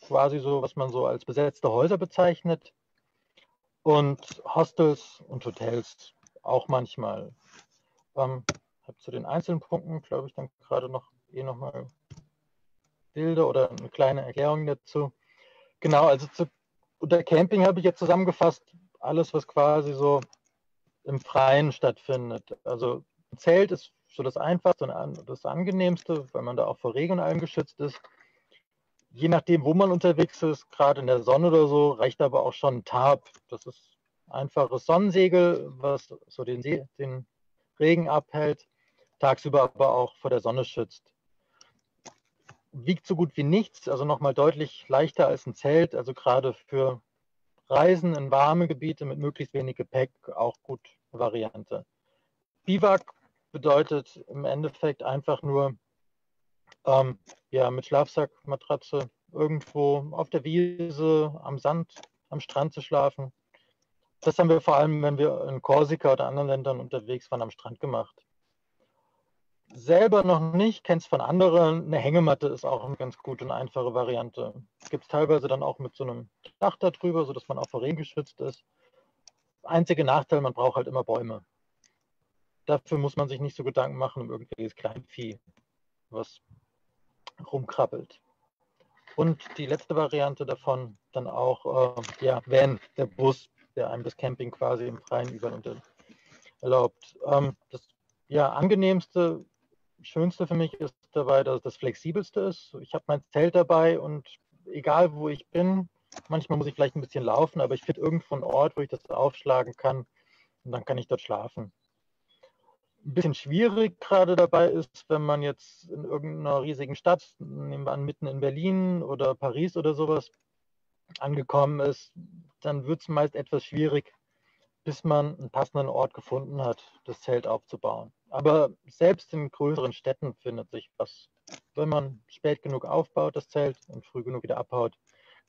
quasi so, was man so als besetzte Häuser bezeichnet und Hostels und Hotels auch manchmal. Ähm, habe zu den einzelnen Punkten, glaube ich, dann gerade noch eh nochmal Bilder oder eine kleine Erklärung dazu. Genau, also zu, unter Camping habe ich jetzt zusammengefasst alles, was quasi so im Freien stattfindet. Also ein Zelt ist so das Einfachste und das Angenehmste, weil man da auch vor Regen und allem geschützt ist je nachdem, wo man unterwegs ist, gerade in der Sonne oder so, reicht aber auch schon ein Tarp. Das ist einfaches Sonnensegel, was so den, See, den Regen abhält, tagsüber aber auch vor der Sonne schützt. Wiegt so gut wie nichts, also nochmal deutlich leichter als ein Zelt, also gerade für Reisen in warme Gebiete mit möglichst wenig Gepäck auch gut Variante. Biwak bedeutet im Endeffekt einfach nur ähm, ja, mit Schlafsack, Matratze irgendwo auf der Wiese, am Sand, am Strand zu schlafen. Das haben wir vor allem, wenn wir in Korsika oder anderen Ländern unterwegs waren, am Strand gemacht. Selber noch nicht, kennst von anderen. Eine Hängematte ist auch eine ganz gute und einfache Variante. Gibt es teilweise dann auch mit so einem Dach darüber, sodass man auch vor Regen geschützt ist. Einziger Nachteil, man braucht halt immer Bäume. Dafür muss man sich nicht so Gedanken machen um irgendwelches Kleinvieh, was rumkrabbelt. Und die letzte Variante davon dann auch, äh, ja, Van, der Bus, der einem das Camping quasi im Freien überall erlaubt. Ähm, das ja, angenehmste, schönste für mich ist dabei, dass das flexibelste ist. Ich habe mein Zelt dabei und egal wo ich bin, manchmal muss ich vielleicht ein bisschen laufen, aber ich finde irgendwo einen Ort, wo ich das aufschlagen kann und dann kann ich dort schlafen. ein bisschen schwierig gerade dabei ist, wenn man jetzt in irgendeiner riesigen Stadt, nehmen wir an, mitten in Berlin oder Paris oder sowas, angekommen ist, dann wird es meist etwas schwierig, bis man einen passenden Ort gefunden hat, das Zelt aufzubauen. Aber selbst in größeren Städten findet sich was. Wenn man spät genug aufbaut, das Zelt, und früh genug wieder abhaut,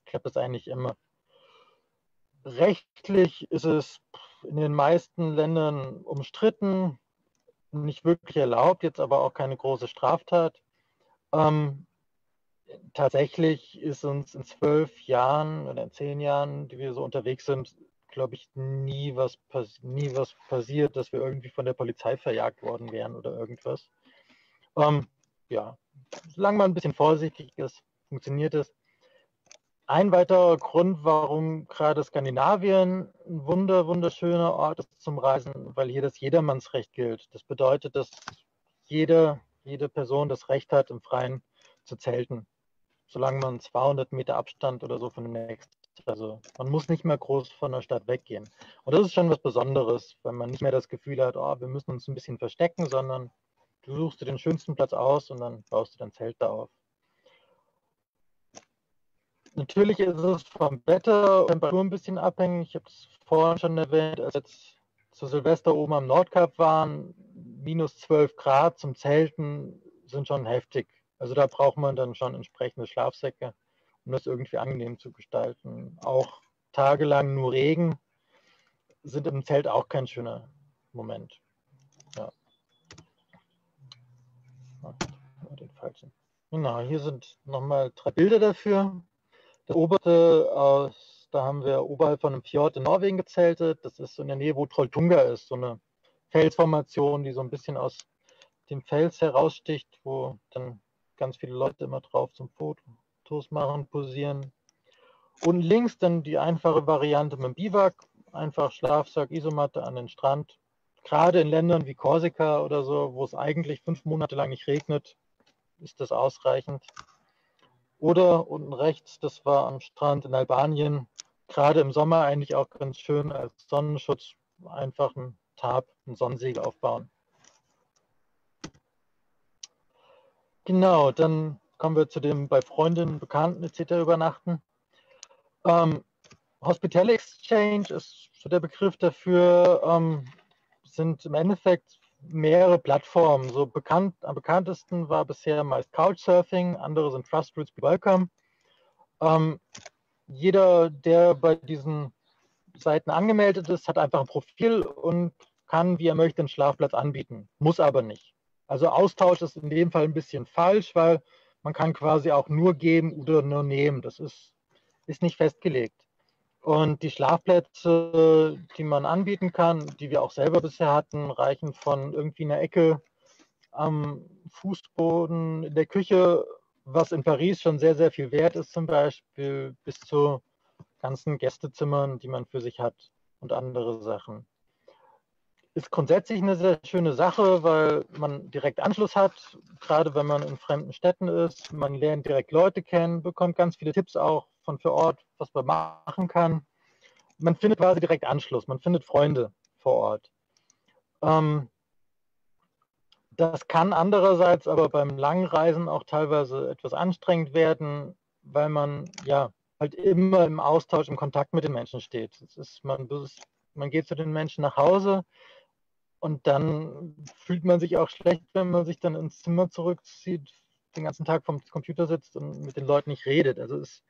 klappt das eigentlich immer. Rechtlich ist es in den meisten Ländern umstritten, nicht wirklich erlaubt, jetzt aber auch keine große Straftat. Ähm, tatsächlich ist uns in zwölf Jahren oder in zehn Jahren, die wir so unterwegs sind, glaube ich, nie was, nie was passiert, dass wir irgendwie von der Polizei verjagt worden wären oder irgendwas. Ähm, ja, solange man ein bisschen vorsichtig ist, funktioniert es. Ein weiterer Grund, warum gerade Skandinavien ein wunder, wunderschöner Ort ist zum Reisen, weil hier das Jedermannsrecht gilt. Das bedeutet, dass jede, jede Person das Recht hat, im Freien zu zelten, solange man 200 Meter Abstand oder so von dem nächsten. Also man muss nicht mehr groß von der Stadt weggehen. Und das ist schon was Besonderes, weil man nicht mehr das Gefühl hat, oh, wir müssen uns ein bisschen verstecken, sondern du suchst dir den schönsten Platz aus und dann baust du dein Zelt da auf. Natürlich ist es vom Wetter und Temperatur ein bisschen abhängig. Ich habe es vorhin schon erwähnt, als jetzt zu Silvester oben am Nordkap waren, minus 12 Grad zum Zelten sind schon heftig. Also da braucht man dann schon entsprechende Schlafsäcke, um das irgendwie angenehm zu gestalten. Auch tagelang nur Regen sind im Zelt auch kein schöner Moment. Ja. Den falschen. Genau, hier sind nochmal drei Bilder dafür. Das oberste aus, da haben wir oberhalb von einem Fjord in Norwegen gezeltet. Das ist so in der Nähe, wo Trolltunga ist, so eine Felsformation, die so ein bisschen aus dem Fels heraussticht, wo dann ganz viele Leute immer drauf zum Fotos machen, posieren. Und links dann die einfache Variante mit dem Biwak, einfach Schlafsack, Isomatte an den Strand. Gerade in Ländern wie Korsika oder so, wo es eigentlich fünf Monate lang nicht regnet, ist das ausreichend. Oder unten rechts, das war am Strand in Albanien, gerade im Sommer eigentlich auch ganz schön als Sonnenschutz, einfach ein Tab, ein Sonnensegel aufbauen. Genau, dann kommen wir zu dem bei Freundinnen, Bekannten etc. übernachten. Ähm, Hospital Exchange ist so der Begriff dafür, ähm, sind im Endeffekt mehrere Plattformen. So bekannt, am bekanntesten war bisher meist Couchsurfing, andere sind Trust Routes Welcome. Ähm, jeder, der bei diesen Seiten angemeldet ist, hat einfach ein Profil und kann, wie er möchte, einen Schlafplatz anbieten. Muss aber nicht. Also Austausch ist in dem Fall ein bisschen falsch, weil man kann quasi auch nur geben oder nur nehmen. Das ist, ist nicht festgelegt. Und die Schlafplätze, die man anbieten kann, die wir auch selber bisher hatten, reichen von irgendwie einer Ecke am Fußboden in der Küche, was in Paris schon sehr, sehr viel wert ist, zum Beispiel, bis zu ganzen Gästezimmern, die man für sich hat und andere Sachen. Ist grundsätzlich eine sehr schöne Sache, weil man direkt Anschluss hat, gerade wenn man in fremden Städten ist. Man lernt direkt Leute kennen, bekommt ganz viele Tipps auch von für Ort, was man machen kann. Man findet quasi direkt Anschluss, man findet Freunde vor Ort. Ähm, das kann andererseits aber beim langen Reisen auch teilweise etwas anstrengend werden, weil man ja halt immer im Austausch, im Kontakt mit den Menschen steht. Ist, man, man geht zu den Menschen nach Hause und dann fühlt man sich auch schlecht, wenn man sich dann ins Zimmer zurückzieht, den ganzen Tag vom Computer sitzt und mit den Leuten nicht redet. Also es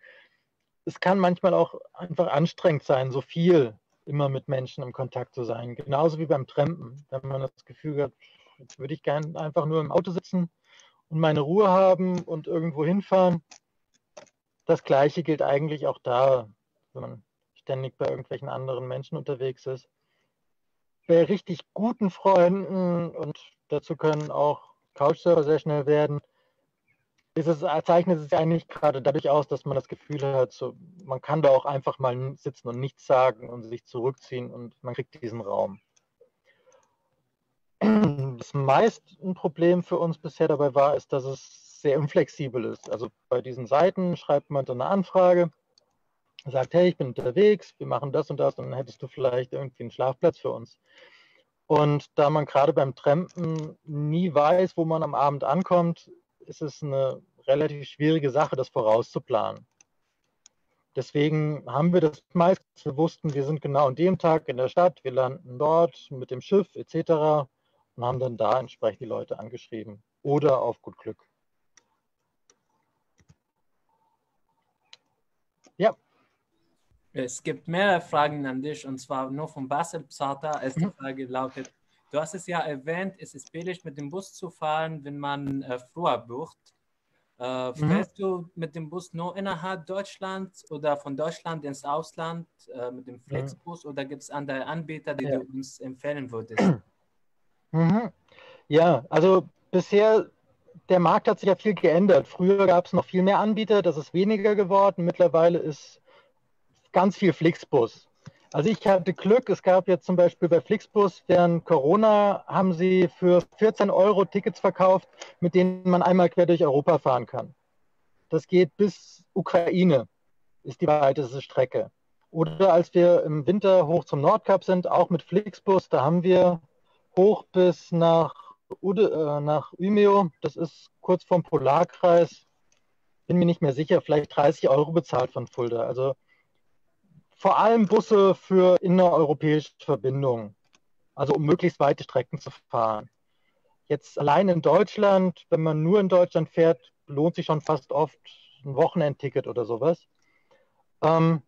es kann manchmal auch einfach anstrengend sein, so viel immer mit Menschen im Kontakt zu sein. Genauso wie beim Trampen. Wenn man das Gefühl hat, jetzt würde ich gerne einfach nur im Auto sitzen und meine Ruhe haben und irgendwo hinfahren. Das Gleiche gilt eigentlich auch da, wenn man ständig bei irgendwelchen anderen Menschen unterwegs ist. Bei richtig guten Freunden und dazu können auch Couchsurfer sehr schnell werden, ist es, zeichnet es eigentlich gerade dadurch aus, dass man das Gefühl hat, so, man kann da auch einfach mal sitzen und nichts sagen und sich zurückziehen und man kriegt diesen Raum. Das meist ein Problem für uns bisher dabei war, ist, dass es sehr unflexibel ist. Also bei diesen Seiten schreibt man dann eine Anfrage, sagt, hey, ich bin unterwegs, wir machen das und das und dann hättest du vielleicht irgendwie einen Schlafplatz für uns. Und da man gerade beim Trampen nie weiß, wo man am Abend ankommt, ist es eine relativ schwierige Sache, das vorauszuplanen. Deswegen haben wir das meist, wir wussten, wir sind genau an dem Tag in der Stadt, wir landen dort mit dem Schiff etc. und haben dann da entsprechend die Leute angeschrieben oder auf gut Glück. Ja. Es gibt mehrere Fragen an dich und zwar nur von Basel Psata. Erste mhm. Frage lautet, du hast es ja erwähnt, es ist billig mit dem Bus zu fahren, wenn man äh, früher bucht. Äh, mhm. fährst mhm. du mit dem Bus nur innerhalb Deutschlands oder von Deutschland ins Ausland äh, mit dem. Flexbus mhm. oder gibt es andere Anbieter, die ja. du uns empfehlen würdest? Mhm. Ja, also bisher, der Markt hat sich ja viel geändert. Früher gab es noch viel mehr Anbieter, das ist weniger geworden. Mittlerweile ist ganz viel Flixbus. Also ich hatte Glück, es gab jetzt zum Beispiel bei Flixbus während Corona haben sie für 14 Euro Tickets verkauft, mit denen man einmal quer durch Europa fahren kann. Das geht bis Ukraine, ist die weiteste Strecke. Oder als wir im Winter hoch zum Nordkap sind, auch mit Flixbus, da haben wir hoch bis nach, Ude, äh, nach Umeå, das ist kurz vom Polarkreis, bin mir nicht mehr sicher, vielleicht 30 Euro bezahlt von Fulda. Also vor allem Busse für innereuropäische Verbindungen, also um möglichst weite Strecken zu fahren. Jetzt allein in Deutschland, wenn man nur in Deutschland fährt, lohnt sich schon fast oft ein Wochenendticket oder sowas. Ähm,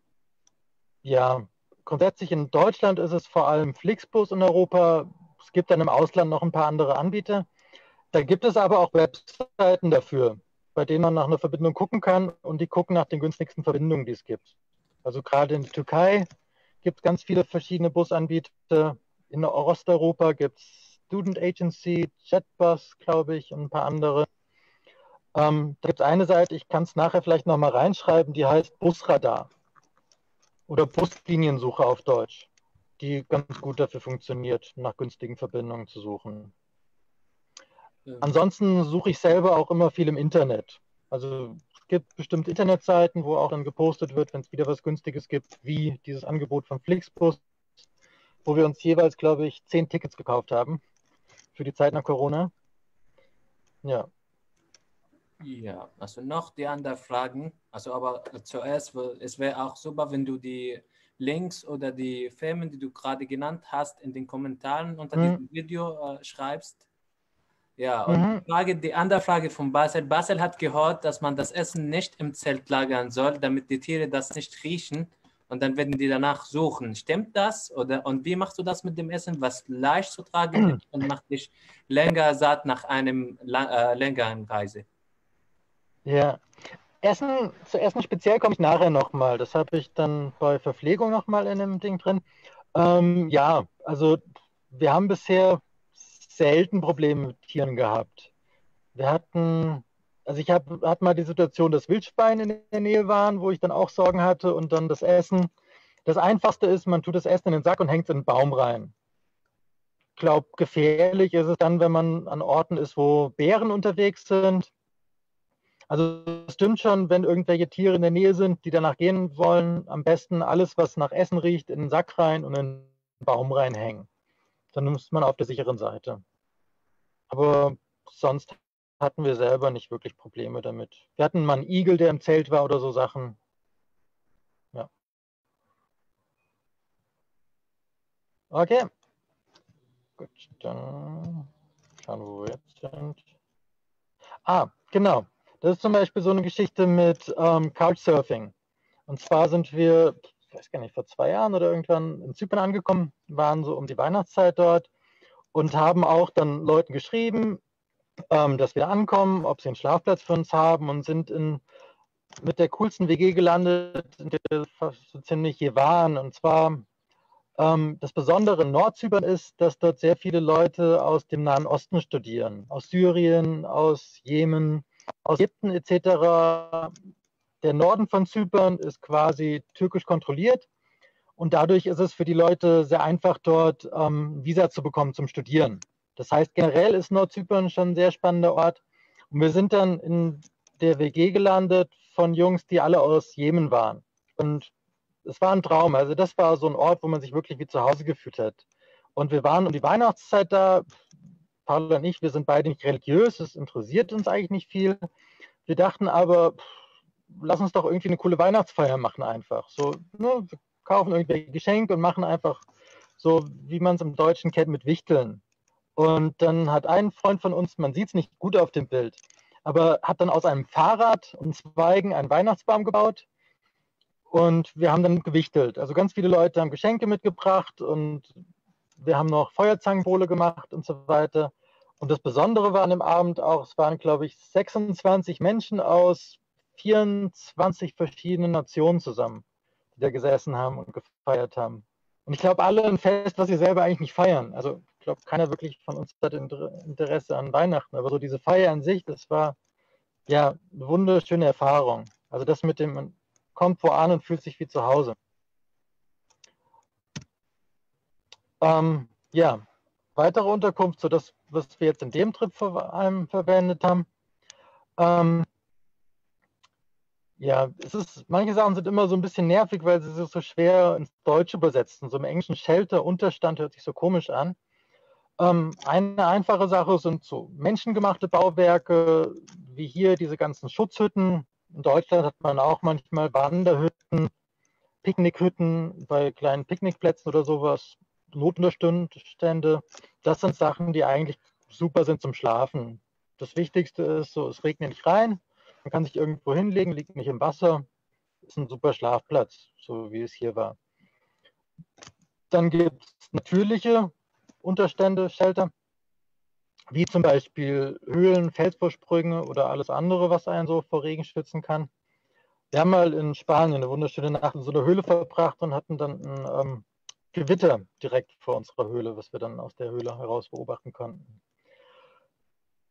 ja, grundsätzlich in Deutschland ist es vor allem Flixbus in Europa. Es gibt dann im Ausland noch ein paar andere Anbieter. Da gibt es aber auch Webseiten dafür, bei denen man nach einer Verbindung gucken kann und die gucken nach den günstigsten Verbindungen, die es gibt. Also gerade in der Türkei gibt es ganz viele verschiedene Busanbieter. In Osteuropa gibt es Student Agency, JetBus, glaube ich, und ein paar andere. Ähm, da gibt es eine Seite, ich kann es nachher vielleicht nochmal reinschreiben, die heißt Busradar oder Busliniensuche auf Deutsch, die ganz gut dafür funktioniert, nach günstigen Verbindungen zu suchen. Ja. Ansonsten suche ich selber auch immer viel im Internet. Also gibt bestimmte Internetseiten, wo auch dann gepostet wird, wenn es wieder was Günstiges gibt, wie dieses Angebot von Flixbus, wo wir uns jeweils, glaube ich, zehn Tickets gekauft haben für die Zeit nach Corona. Ja. Ja, also noch die anderen Fragen. Also aber zuerst, es wäre auch super, wenn du die Links oder die Firmen, die du gerade genannt hast, in den Kommentaren unter mhm. diesem Video äh, schreibst. Ja, und mhm. die, Frage, die andere Frage von Basel. Basel hat gehört, dass man das Essen nicht im Zelt lagern soll, damit die Tiere das nicht riechen und dann werden die danach suchen. Stimmt das? Oder, und wie machst du das mit dem Essen, was leicht zu tragen ist und macht dich länger satt nach einem äh, längeren Reise? Ja, Essen, zu Essen speziell komme ich nachher nochmal. Das habe ich dann bei Verpflegung nochmal in dem Ding drin. Ähm, ja, also wir haben bisher selten Probleme mit Tieren gehabt. Wir hatten, also ich habe hatte mal die Situation, dass Wildschweine in der Nähe waren, wo ich dann auch Sorgen hatte und dann das Essen. Das Einfachste ist, man tut das Essen in den Sack und hängt es in den Baum rein. Ich glaube, gefährlich ist es dann, wenn man an Orten ist, wo Bären unterwegs sind. Also es stimmt schon, wenn irgendwelche Tiere in der Nähe sind, die danach gehen wollen, am besten alles, was nach Essen riecht, in den Sack rein und in den Baum reinhängen dann ist man auf der sicheren Seite. Aber sonst hatten wir selber nicht wirklich Probleme damit. Wir hatten mal einen Igel, der im Zelt war oder so Sachen. Ja. Okay. Gut, dann schauen wir, wo wir jetzt sind. Ah, genau. Das ist zum Beispiel so eine Geschichte mit ähm, Couchsurfing. Und zwar sind wir weiß gar nicht, vor zwei Jahren oder irgendwann in Zypern angekommen, waren so um die Weihnachtszeit dort und haben auch dann Leuten geschrieben, ähm, dass wir ankommen, ob sie einen Schlafplatz für uns haben und sind in, mit der coolsten WG gelandet, in der wir so ziemlich hier waren. Und zwar ähm, das Besondere in Nordzypern ist, dass dort sehr viele Leute aus dem Nahen Osten studieren, aus Syrien, aus Jemen, aus Ägypten etc der Norden von Zypern ist quasi türkisch kontrolliert und dadurch ist es für die Leute sehr einfach, dort ähm, Visa zu bekommen zum Studieren. Das heißt, generell ist Nordzypern schon ein sehr spannender Ort. Und wir sind dann in der WG gelandet von Jungs, die alle aus Jemen waren. Und es war ein Traum. Also das war so ein Ort, wo man sich wirklich wie zu Hause gefühlt hat. Und wir waren um die Weihnachtszeit da. Paul und ich, wir sind beide nicht religiös, es interessiert uns eigentlich nicht viel. Wir dachten aber, lass uns doch irgendwie eine coole Weihnachtsfeier machen einfach. So, ne, wir kaufen irgendwelche Geschenke und machen einfach so, wie man es im Deutschen kennt, mit Wichteln. Und dann hat ein Freund von uns, man sieht es nicht gut auf dem Bild, aber hat dann aus einem Fahrrad und Zweigen einen Weihnachtsbaum gebaut. Und wir haben dann gewichtelt. Also ganz viele Leute haben Geschenke mitgebracht und wir haben noch Feuerzangenbowle gemacht und so weiter. Und das Besondere war an dem Abend auch, es waren, glaube ich, 26 Menschen aus 24 verschiedenen Nationen zusammen, die da gesessen haben und gefeiert haben. Und ich glaube, alle ein Fest, was sie selber eigentlich nicht feiern. Also ich glaube, keiner wirklich von uns hat Interesse an Weihnachten. Aber so diese Feier an sich, das war ja eine wunderschöne Erfahrung. Also das mit dem, man kommt wo an und fühlt sich wie zu Hause. Ähm, ja, weitere Unterkunft, so das, was wir jetzt in dem Trip vor allem verwendet haben. Ähm, ja, es ist, manche Sachen sind immer so ein bisschen nervig, weil sie sich so schwer ins Deutsche übersetzen. So im Englischen Shelter, Unterstand hört sich so komisch an. Ähm, eine einfache Sache sind so menschengemachte Bauwerke, wie hier diese ganzen Schutzhütten. In Deutschland hat man auch manchmal Wanderhütten, Picknickhütten bei kleinen Picknickplätzen oder sowas, Notunterstände. Das sind Sachen, die eigentlich super sind zum Schlafen. Das Wichtigste ist so, es regnet nicht rein, man kann sich irgendwo hinlegen, liegt nicht im Wasser. Ist ein super Schlafplatz, so wie es hier war. Dann gibt es natürliche Unterstände, Shelter, wie zum Beispiel Höhlen, Felsvorsprünge oder alles andere, was einen so vor Regen schützen kann. Wir haben mal in Spanien eine wunderschöne Nacht in so einer Höhle verbracht und hatten dann ein ähm, Gewitter direkt vor unserer Höhle, was wir dann aus der Höhle heraus beobachten konnten.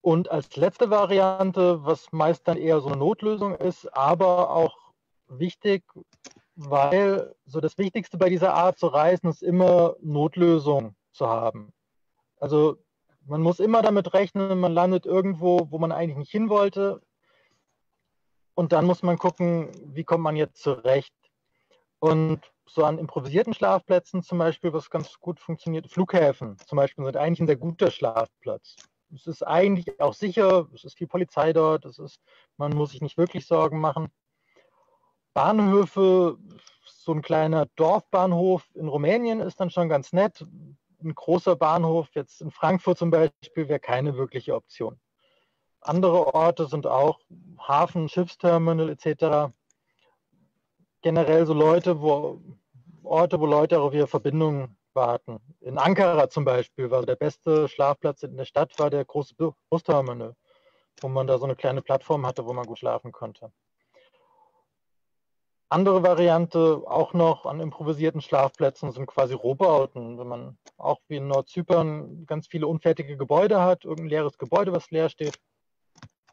Und als letzte Variante, was meist dann eher so eine Notlösung ist, aber auch wichtig, weil so das Wichtigste bei dieser Art zu reisen ist immer Notlösung zu haben. Also man muss immer damit rechnen, man landet irgendwo, wo man eigentlich nicht hin wollte. Und dann muss man gucken, wie kommt man jetzt zurecht. Und so an improvisierten Schlafplätzen zum Beispiel, was ganz gut funktioniert, Flughäfen zum Beispiel sind eigentlich ein sehr guter Schlafplatz es ist eigentlich auch sicher, es ist viel Polizei dort, es ist, man muss sich nicht wirklich Sorgen machen. Bahnhöfe, so ein kleiner Dorfbahnhof in Rumänien ist dann schon ganz nett. Ein großer Bahnhof jetzt in Frankfurt zum Beispiel wäre keine wirkliche Option. Andere Orte sind auch Hafen, Schiffsterminal etc. Generell so Leute, wo Orte, wo Leute auf ihre Verbindungen warten. In Ankara zum Beispiel war der beste Schlafplatz in der Stadt war der große Busterminal, wo man da so eine kleine Plattform hatte, wo man gut schlafen konnte. Andere Variante auch noch an improvisierten Schlafplätzen sind quasi Rohbauten. Wenn man auch wie in Nordzypern ganz viele unfertige Gebäude hat, irgendein leeres Gebäude, was leer steht,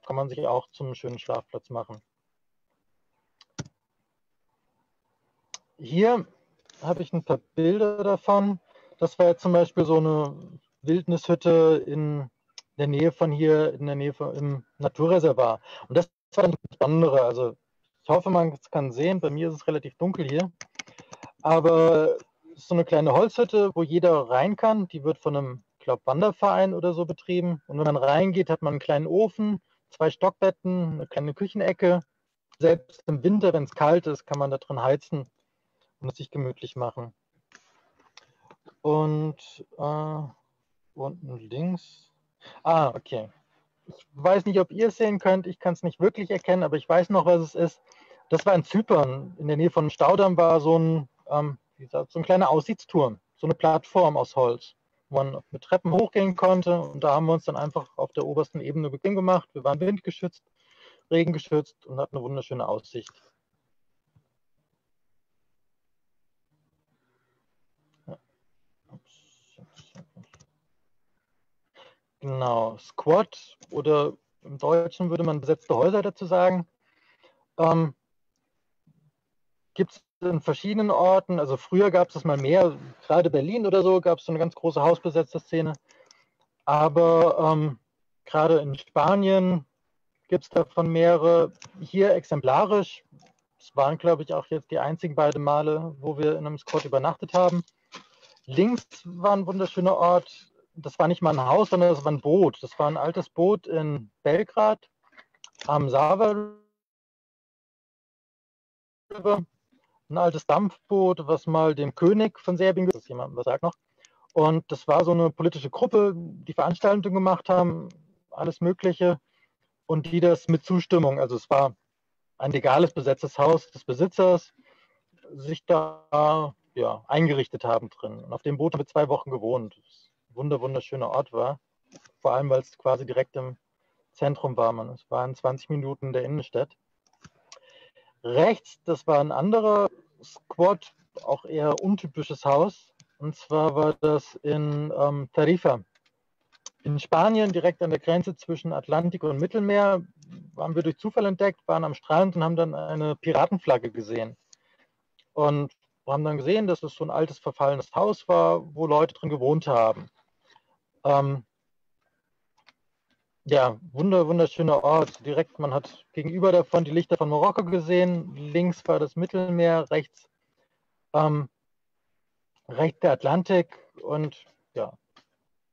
kann man sich auch zum schönen Schlafplatz machen. Hier habe ich ein paar Bilder davon. Das war jetzt zum Beispiel so eine Wildnishütte in der Nähe von hier, in der Nähe von, im Naturreservat. Und das war das Besondere. Also ich hoffe, man kann sehen. Bei mir ist es relativ dunkel hier. Aber es ist so eine kleine Holzhütte, wo jeder rein kann. Die wird von einem, ich glaube, Wanderverein oder so betrieben. Und wenn man reingeht, hat man einen kleinen Ofen, zwei Stockbetten, eine kleine Küchenecke. Selbst im Winter, wenn es kalt ist, kann man da drin heizen und es sich gemütlich machen. Und äh, unten links. Ah, okay. Ich weiß nicht, ob ihr es sehen könnt. Ich kann es nicht wirklich erkennen, aber ich weiß noch, was es ist. Das war in Zypern. In der Nähe von Staudamm war so ein, ähm, gesagt, so ein kleiner Aussichtsturm, so eine Plattform aus Holz, wo man mit Treppen hochgehen konnte. Und da haben wir uns dann einfach auf der obersten Ebene bequem gemacht. Wir waren windgeschützt, regengeschützt und hatten eine wunderschöne Aussicht. Genau, Squat oder im Deutschen würde man besetzte Häuser dazu sagen. Ähm, Gibt es in verschiedenen Orten, also früher gab es das mal mehr, gerade Berlin oder so, gab es so eine ganz große hausbesetzte Szene. Aber ähm, gerade in Spanien gibt es davon mehrere. Hier exemplarisch, es waren glaube ich auch jetzt die einzigen beiden Male, wo wir in einem Squat übernachtet haben, links war ein wunderschöner Ort. Das war nicht mal ein Haus, sondern das war ein Boot. Das war ein altes Boot in Belgrad am Sava ein altes Dampfboot, was mal dem König von Serbien, das ist jemand, was sagt noch. Und das war so eine politische Gruppe, die Veranstaltungen gemacht haben, alles Mögliche. Und die das mit Zustimmung, also es war ein legales besetztes Haus des Besitzers, sich da ja, eingerichtet haben drin. Und auf dem Boot haben wir zwei Wochen gewohnt. Das wunder, wunderschöner Ort war. Vor allem, weil es quasi direkt im Zentrum war. Man. Es waren 20 Minuten der Innenstadt. Rechts, das war ein anderer Squad, auch eher untypisches Haus. Und zwar war das in ähm, Tarifa. In Spanien, direkt an der Grenze zwischen Atlantik und Mittelmeer, waren wir durch Zufall entdeckt, waren am Strand und haben dann eine Piratenflagge gesehen. Und haben dann gesehen, dass es so ein altes, verfallenes Haus war, wo Leute drin gewohnt haben. Ähm, ja, wunder, wunderschöner Ort. Direkt, man hat gegenüber davon die Lichter von Marokko gesehen. Links war das Mittelmeer, rechts, ähm, rechts der Atlantik und ja,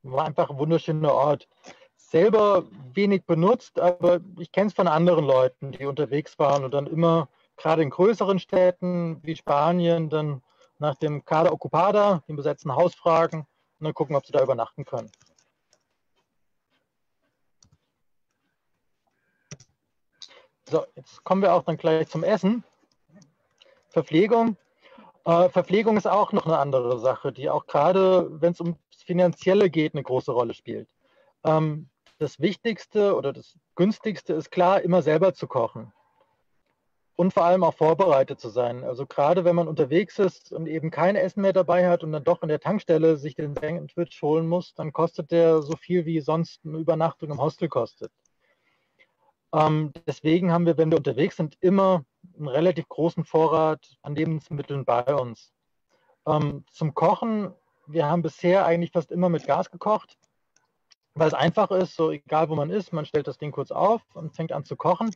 war einfach ein wunderschöner Ort. Selber wenig benutzt, aber ich kenne es von anderen Leuten, die unterwegs waren und dann immer, gerade in größeren Städten wie Spanien, dann nach dem Kader Ocupada, dem besetzten Haus fragen und dann gucken, ob sie da übernachten können. So, jetzt kommen wir auch dann gleich zum Essen. Verpflegung. Äh, Verpflegung ist auch noch eine andere Sache, die auch gerade, wenn es ums Finanzielle geht, eine große Rolle spielt. Ähm, das Wichtigste oder das Günstigste ist klar, immer selber zu kochen. Und vor allem auch vorbereitet zu sein. Also gerade wenn man unterwegs ist und eben kein Essen mehr dabei hat und dann doch in der Tankstelle sich den Sandwich holen muss, dann kostet der so viel wie sonst eine Übernachtung im Hostel kostet. Ähm, deswegen haben wir, wenn wir unterwegs sind, immer einen relativ großen Vorrat an Lebensmitteln bei uns. Ähm, zum Kochen, wir haben bisher eigentlich fast immer mit Gas gekocht, weil es einfach ist, so egal wo man ist, man stellt das Ding kurz auf und fängt an zu kochen.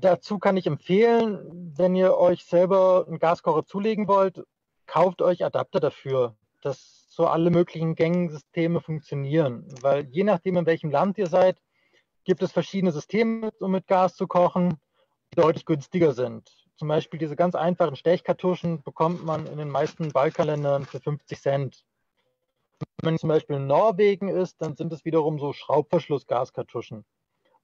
Dazu kann ich empfehlen, wenn ihr euch selber einen Gaskocher zulegen wollt, kauft euch Adapter dafür, dass so alle möglichen Gängensysteme funktionieren. Weil je nachdem, in welchem Land ihr seid, gibt es verschiedene Systeme, um mit Gas zu kochen, die deutlich günstiger sind. Zum Beispiel diese ganz einfachen Stechkartuschen bekommt man in den meisten Balkanländern für 50 Cent. Wenn man zum Beispiel in Norwegen ist, dann sind es wiederum so Schraubverschluss-Gaskartuschen.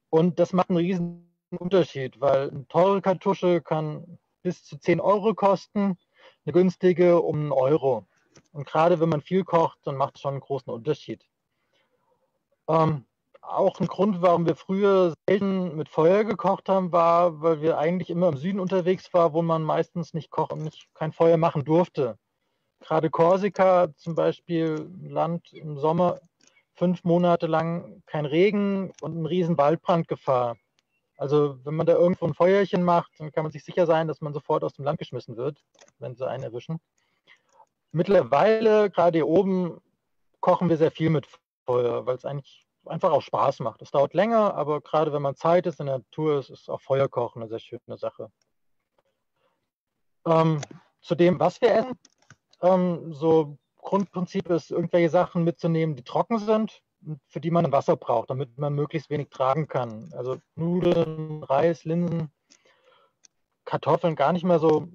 Und das macht einen riesen Unterschied, weil eine teure Kartusche kann bis zu 10 Euro kosten, eine günstige um einen Euro. Und gerade wenn man viel kocht, dann macht es schon einen großen Unterschied. Ähm, auch ein Grund, warum wir früher selten mit Feuer gekocht haben, war, weil wir eigentlich immer im Süden unterwegs waren, wo man meistens nicht kochen, nicht kein Feuer machen durfte. Gerade Korsika zum Beispiel, Land im Sommer, fünf Monate lang kein Regen und eine riesen Waldbrandgefahr. Also wenn man da irgendwo ein Feuerchen macht, dann kann man sich sicher sein, dass man sofort aus dem Land geschmissen wird, wenn sie einen erwischen. Mittlerweile, gerade hier oben, kochen wir sehr viel mit Feuer, weil es eigentlich einfach auch Spaß macht. Es dauert länger, aber gerade wenn man Zeit ist in der Natur, ist, ist auch Feuerkochen eine sehr schöne Sache. Ähm, zu dem, was wir essen, ähm, so Grundprinzip ist, irgendwelche Sachen mitzunehmen, die trocken sind, für die man Wasser braucht, damit man möglichst wenig tragen kann. Also Nudeln, Reis, Linsen, Kartoffeln gar nicht mehr so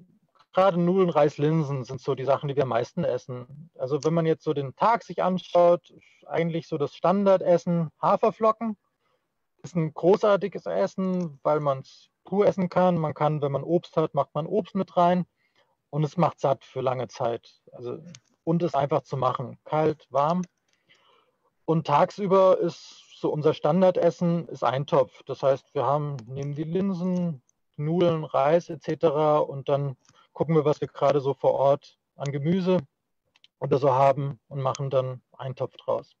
gerade Nudeln, Reis, Linsen sind so die Sachen, die wir am meisten essen. Also wenn man jetzt so den Tag sich anschaut, eigentlich so das Standardessen Haferflocken. Ist ein großartiges Essen, weil man es pur essen kann. Man kann, wenn man Obst hat, macht man Obst mit rein und es macht satt für lange Zeit. Also, und es einfach zu machen. Kalt, warm. Und tagsüber ist so unser Standardessen ist Eintopf. Das heißt, wir haben nehmen die Linsen, Nudeln, Reis etc. und dann gucken wir, was wir gerade so vor Ort an Gemüse oder so haben und machen dann einen Topf draus.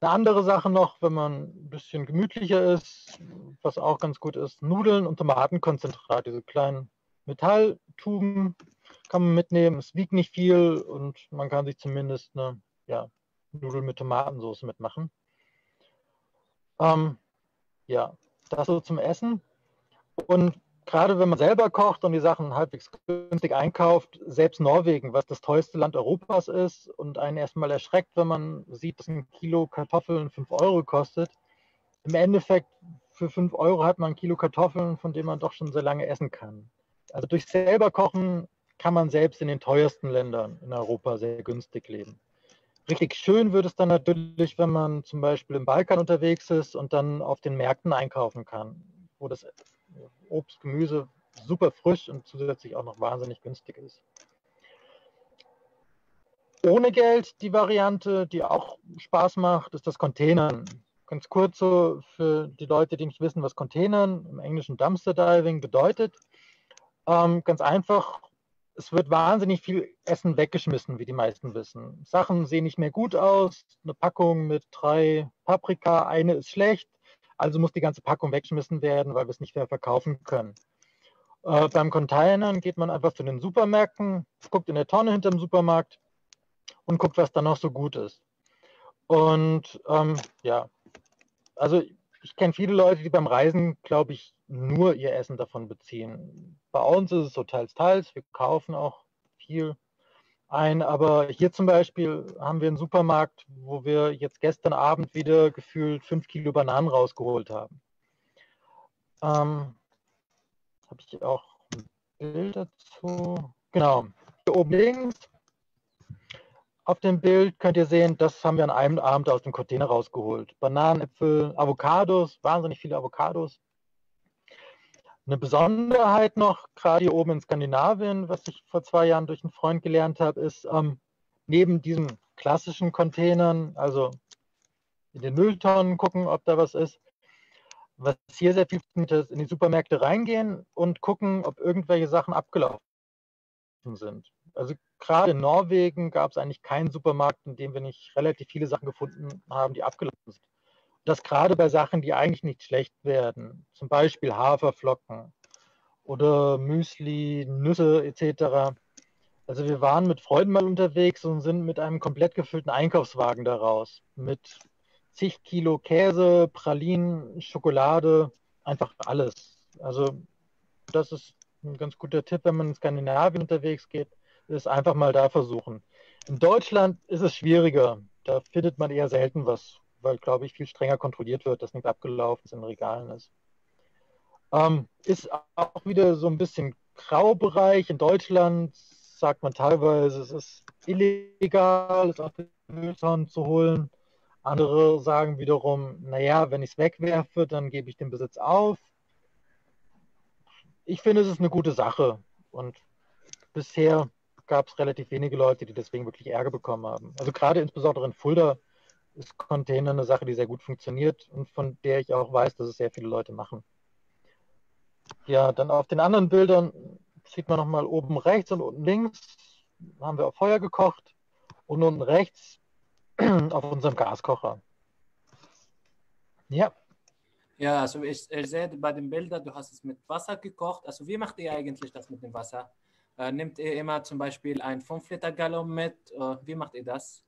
Eine andere Sache noch, wenn man ein bisschen gemütlicher ist, was auch ganz gut ist, Nudeln und Tomatenkonzentrat, diese kleinen Metalltuben kann man mitnehmen. Es wiegt nicht viel und man kann sich zumindest eine ja, Nudel mit Tomatensauce mitmachen. Ähm, ja, das so zum Essen. Und gerade wenn man selber kocht und die Sachen halbwegs günstig einkauft, selbst Norwegen, was das teuerste Land Europas ist und einen erstmal erschreckt, wenn man sieht, dass ein Kilo Kartoffeln 5 Euro kostet. Im Endeffekt für 5 Euro hat man ein Kilo Kartoffeln, von dem man doch schon sehr lange essen kann. Also durch selber kochen kann man selbst in den teuersten Ländern in Europa sehr günstig leben. Richtig schön wird es dann natürlich, wenn man zum Beispiel im Balkan unterwegs ist und dann auf den Märkten einkaufen kann, wo das Obst, Gemüse super frisch und zusätzlich auch noch wahnsinnig günstig ist. Ohne Geld die Variante, die auch Spaß macht, ist das Containern. Ganz kurz so für die Leute, die nicht wissen, was Containern im Englischen Dumpster Diving bedeutet. Ähm, ganz einfach, es wird wahnsinnig viel Essen weggeschmissen, wie die meisten wissen. Sachen sehen nicht mehr gut aus. Eine Packung mit drei Paprika, eine ist schlecht, also muss die ganze Packung weggeschmissen werden, weil wir es nicht mehr verkaufen können. Äh, beim Containern geht man einfach zu den Supermärkten, guckt in der Tonne hinter dem Supermarkt und guckt, was da noch so gut ist. Und ähm, ja, also ich kenne viele Leute, die beim Reisen, glaube ich, nur ihr Essen davon beziehen. Bei uns ist es so teils, teils. Wir kaufen auch viel ein. Aber hier zum Beispiel haben wir einen Supermarkt, wo wir jetzt gestern Abend wieder gefühlt fünf Kilo Bananen rausgeholt haben. Ähm, Habe ich auch ein Bild dazu? Genau. Hier oben links auf dem Bild könnt ihr sehen, das haben wir an einem Abend aus dem Container rausgeholt. Bananen, Äpfel, Avocados, wahnsinnig viele Avocados. Eine Besonderheit noch, gerade hier oben in Skandinavien, was ich vor zwei Jahren durch einen Freund gelernt habe, ist, ähm, neben diesen klassischen Containern, also in den Mülltonnen gucken, ob da was ist, was hier sehr viel ist, in die Supermärkte reingehen und gucken, ob irgendwelche Sachen abgelaufen sind. Also gerade in Norwegen gab es eigentlich keinen Supermarkt, in dem wir nicht relativ viele Sachen gefunden haben, die abgelaufen sind das gerade bei Sachen, die eigentlich nicht schlecht werden, zum Beispiel Haferflocken oder Müsli, Nüsse etc. Also wir waren mit Freunden mal unterwegs und sind mit einem komplett gefüllten Einkaufswagen daraus. Mit zig Kilo Käse, Pralinen, Schokolade, einfach alles. Also das ist ein ganz guter Tipp, wenn man in Skandinavien unterwegs geht, ist einfach mal da versuchen. In Deutschland ist es schwieriger. Da findet man eher selten was weil, glaube ich, viel strenger kontrolliert wird, dass nichts abgelaufen ist in Regalen ist. Ähm, ist auch wieder so ein bisschen Graubereich. In Deutschland sagt man teilweise, es ist illegal, es aus den zu holen. Andere sagen wiederum, naja, wenn ich es wegwerfe, dann gebe ich den Besitz auf. Ich finde, es ist eine gute Sache. Und bisher gab es relativ wenige Leute, die deswegen wirklich Ärger bekommen haben. Also gerade insbesondere in Fulda ist Container eine Sache, die sehr gut funktioniert und von der ich auch weiß, dass es sehr viele Leute machen. Ja, dann auf den anderen Bildern sieht man nochmal oben rechts und unten links haben wir auf Feuer gekocht und unten rechts auf unserem Gaskocher. Ja. Ja, also ich, ich sehe bei den Bildern, du hast es mit Wasser gekocht. Also wie macht ihr eigentlich das mit dem Wasser? Äh, nehmt ihr immer zum Beispiel ein 5-Liter-Gallon mit? Äh, wie macht ihr das?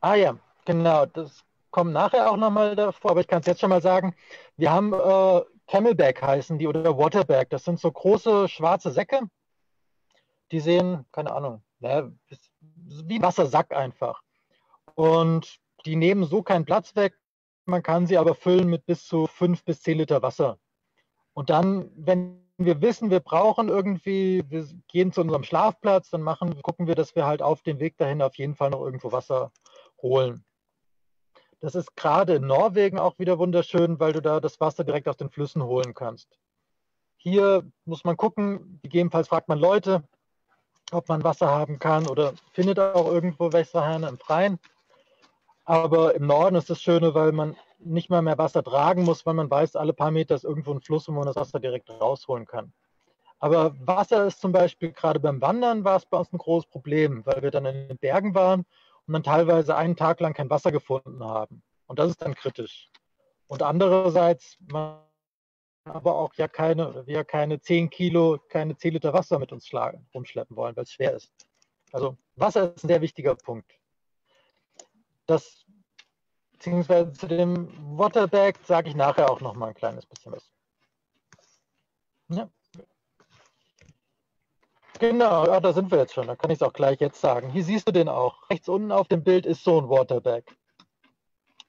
Ah ja, Genau, das kommt nachher auch nochmal davor, aber ich kann es jetzt schon mal sagen. Wir haben äh, Camelback heißen die oder Waterback. Das sind so große schwarze Säcke. Die sehen, keine Ahnung, ja, wie ein Wassersack einfach. Und die nehmen so keinen Platz weg. Man kann sie aber füllen mit bis zu fünf bis zehn Liter Wasser. Und dann, wenn wir wissen, wir brauchen irgendwie, wir gehen zu unserem Schlafplatz, dann machen, gucken wir, dass wir halt auf dem Weg dahin auf jeden Fall noch irgendwo Wasser holen. Das ist gerade in Norwegen auch wieder wunderschön, weil du da das Wasser direkt aus den Flüssen holen kannst. Hier muss man gucken, gegebenenfalls fragt man Leute, ob man Wasser haben kann oder findet auch irgendwo Wässerhähne im Freien. Aber im Norden ist das Schöne, weil man nicht mal mehr Wasser tragen muss, weil man weiß, alle paar Meter ist irgendwo ein Fluss, wo man das Wasser direkt rausholen kann. Aber Wasser ist zum Beispiel gerade beim Wandern war es bei uns ein großes Problem, weil wir dann in den Bergen waren und dann teilweise einen Tag lang kein Wasser gefunden haben. Und das ist dann kritisch. Und andererseits man aber auch ja keine, wir keine 10 Kilo, keine 10 Liter Wasser mit uns schlagen, rumschleppen wollen, weil es schwer ist. Also Wasser ist ein sehr wichtiger Punkt. Das, beziehungsweise zu dem Waterbag sage ich nachher auch noch mal ein kleines bisschen was. Ja. Genau, ja, da sind wir jetzt schon. Da kann ich es auch gleich jetzt sagen. Hier siehst du den auch. Rechts unten auf dem Bild ist so ein Waterbag.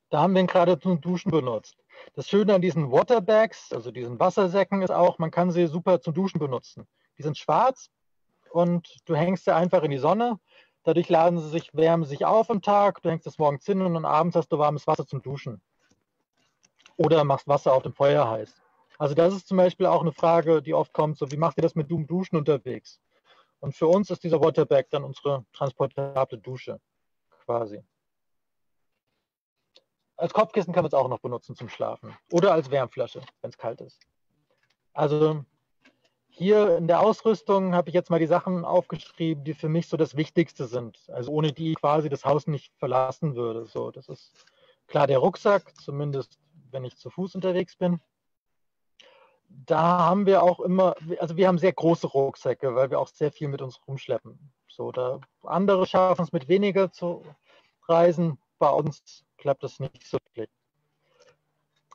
Da haben wir ihn gerade zum Duschen benutzt. Das Schöne an diesen Waterbags, also diesen Wassersäcken, ist auch, man kann sie super zum Duschen benutzen. Die sind schwarz und du hängst sie einfach in die Sonne. Dadurch laden sie sich, wärmen sich auf am Tag. Du hängst es morgens hin und dann abends hast du warmes Wasser zum Duschen. Oder machst Wasser auf dem Feuer heiß. Also das ist zum Beispiel auch eine Frage, die oft kommt, so wie macht ihr das mit Duschen unterwegs? Und für uns ist dieser Waterbag dann unsere transportable Dusche quasi. Als Kopfkissen kann man es auch noch benutzen zum Schlafen. Oder als Wärmflasche, wenn es kalt ist. Also hier in der Ausrüstung habe ich jetzt mal die Sachen aufgeschrieben, die für mich so das Wichtigste sind. Also ohne die ich quasi das Haus nicht verlassen würde. So, das ist klar der Rucksack, zumindest wenn ich zu Fuß unterwegs bin. Da haben wir auch immer, also wir haben sehr große Rucksäcke, weil wir auch sehr viel mit uns rumschleppen. So, da andere schaffen es mit weniger zu reisen. Bei uns klappt das nicht so wirklich.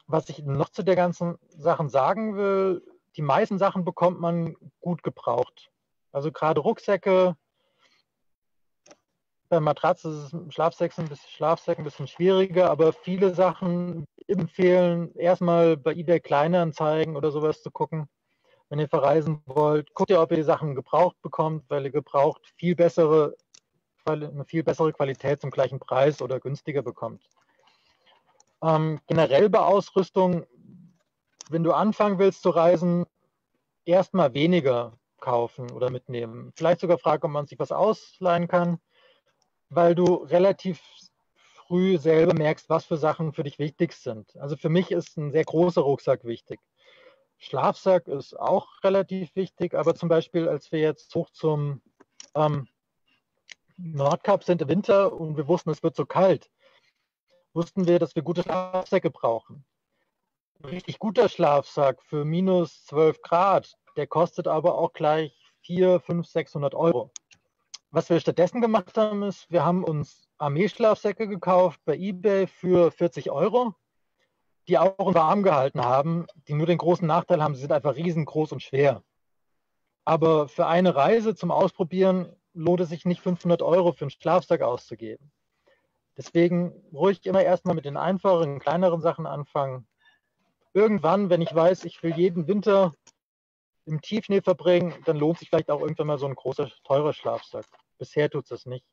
Was ich noch zu der ganzen Sachen sagen will, die meisten Sachen bekommt man gut gebraucht. Also gerade Rucksäcke, bei Matratzen ist es Schlafsäcken ein bisschen, Schlafsäcken ein bisschen schwieriger, aber viele Sachen empfehlen, erstmal bei eBay Kleinanzeigen oder sowas zu gucken. Wenn ihr verreisen wollt, guckt ihr, ob ihr die Sachen gebraucht bekommt, weil ihr gebraucht viel bessere, eine viel bessere Qualität zum gleichen Preis oder günstiger bekommt. Ähm, generell bei Ausrüstung, wenn du anfangen willst zu reisen, erstmal weniger kaufen oder mitnehmen. Vielleicht sogar fragen, ob man sich was ausleihen kann, weil du relativ früh selber merkst, was für Sachen für dich wichtig sind. Also für mich ist ein sehr großer Rucksack wichtig. Schlafsack ist auch relativ wichtig, aber zum Beispiel, als wir jetzt hoch zum ähm, Nordkap sind im Winter und wir wussten, es wird so kalt, wussten wir, dass wir gute Schlafsäcke brauchen. Ein richtig guter Schlafsack für minus 12 Grad, der kostet aber auch gleich 4, 5, 600 Euro. Was wir stattdessen gemacht haben, ist, wir haben uns Armeeschlafsäcke gekauft bei eBay für 40 Euro, die auch warm gehalten haben, die nur den großen Nachteil haben, sie sind einfach riesengroß und schwer. Aber für eine Reise zum Ausprobieren lohnt es sich nicht 500 Euro für einen Schlafsack auszugeben. Deswegen ruhig immer erstmal mit den einfachen, kleineren Sachen anfangen. Irgendwann, wenn ich weiß, ich will jeden Winter im Tiefschnee verbringen, dann lohnt sich vielleicht auch irgendwann mal so ein großer, teurer Schlafsack. Bisher tut es das nicht.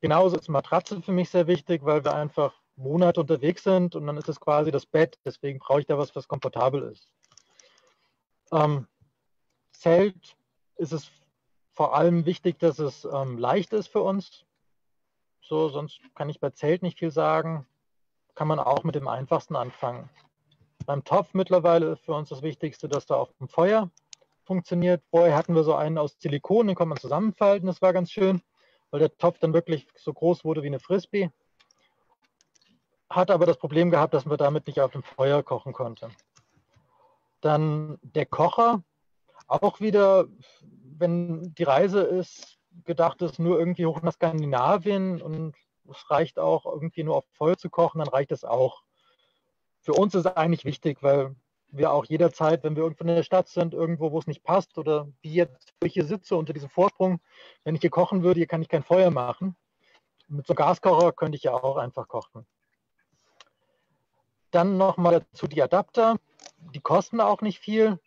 Genauso ist Matratze für mich sehr wichtig, weil wir einfach Monate unterwegs sind und dann ist es quasi das Bett. Deswegen brauche ich da was, was komfortabel ist. Ähm, Zelt ist es vor allem wichtig, dass es ähm, leicht ist für uns. So, sonst kann ich bei Zelt nicht viel sagen. Kann man auch mit dem einfachsten anfangen. Beim Topf mittlerweile für uns das Wichtigste, dass da auf dem Feuer funktioniert. Vorher hatten wir so einen aus Silikon, den konnte man zusammenfalten. Das war ganz schön, weil der Topf dann wirklich so groß wurde wie eine Frisbee. Hat aber das Problem gehabt, dass man damit nicht auf dem Feuer kochen konnte. Dann der Kocher, auch wieder, wenn die Reise ist, gedacht ist, nur irgendwie hoch nach Skandinavien und es reicht auch irgendwie nur auf Feuer zu kochen, dann reicht es auch. Für uns ist es eigentlich wichtig, weil wir auch jederzeit, wenn wir irgendwo in der Stadt sind, irgendwo, wo es nicht passt oder wie jetzt, wo ich hier sitze unter diesem Vorsprung, wenn ich hier kochen würde, hier kann ich kein Feuer machen. Mit so einem Gaskocher könnte ich ja auch einfach kochen. Dann nochmal dazu die Adapter. Die kosten auch nicht viel,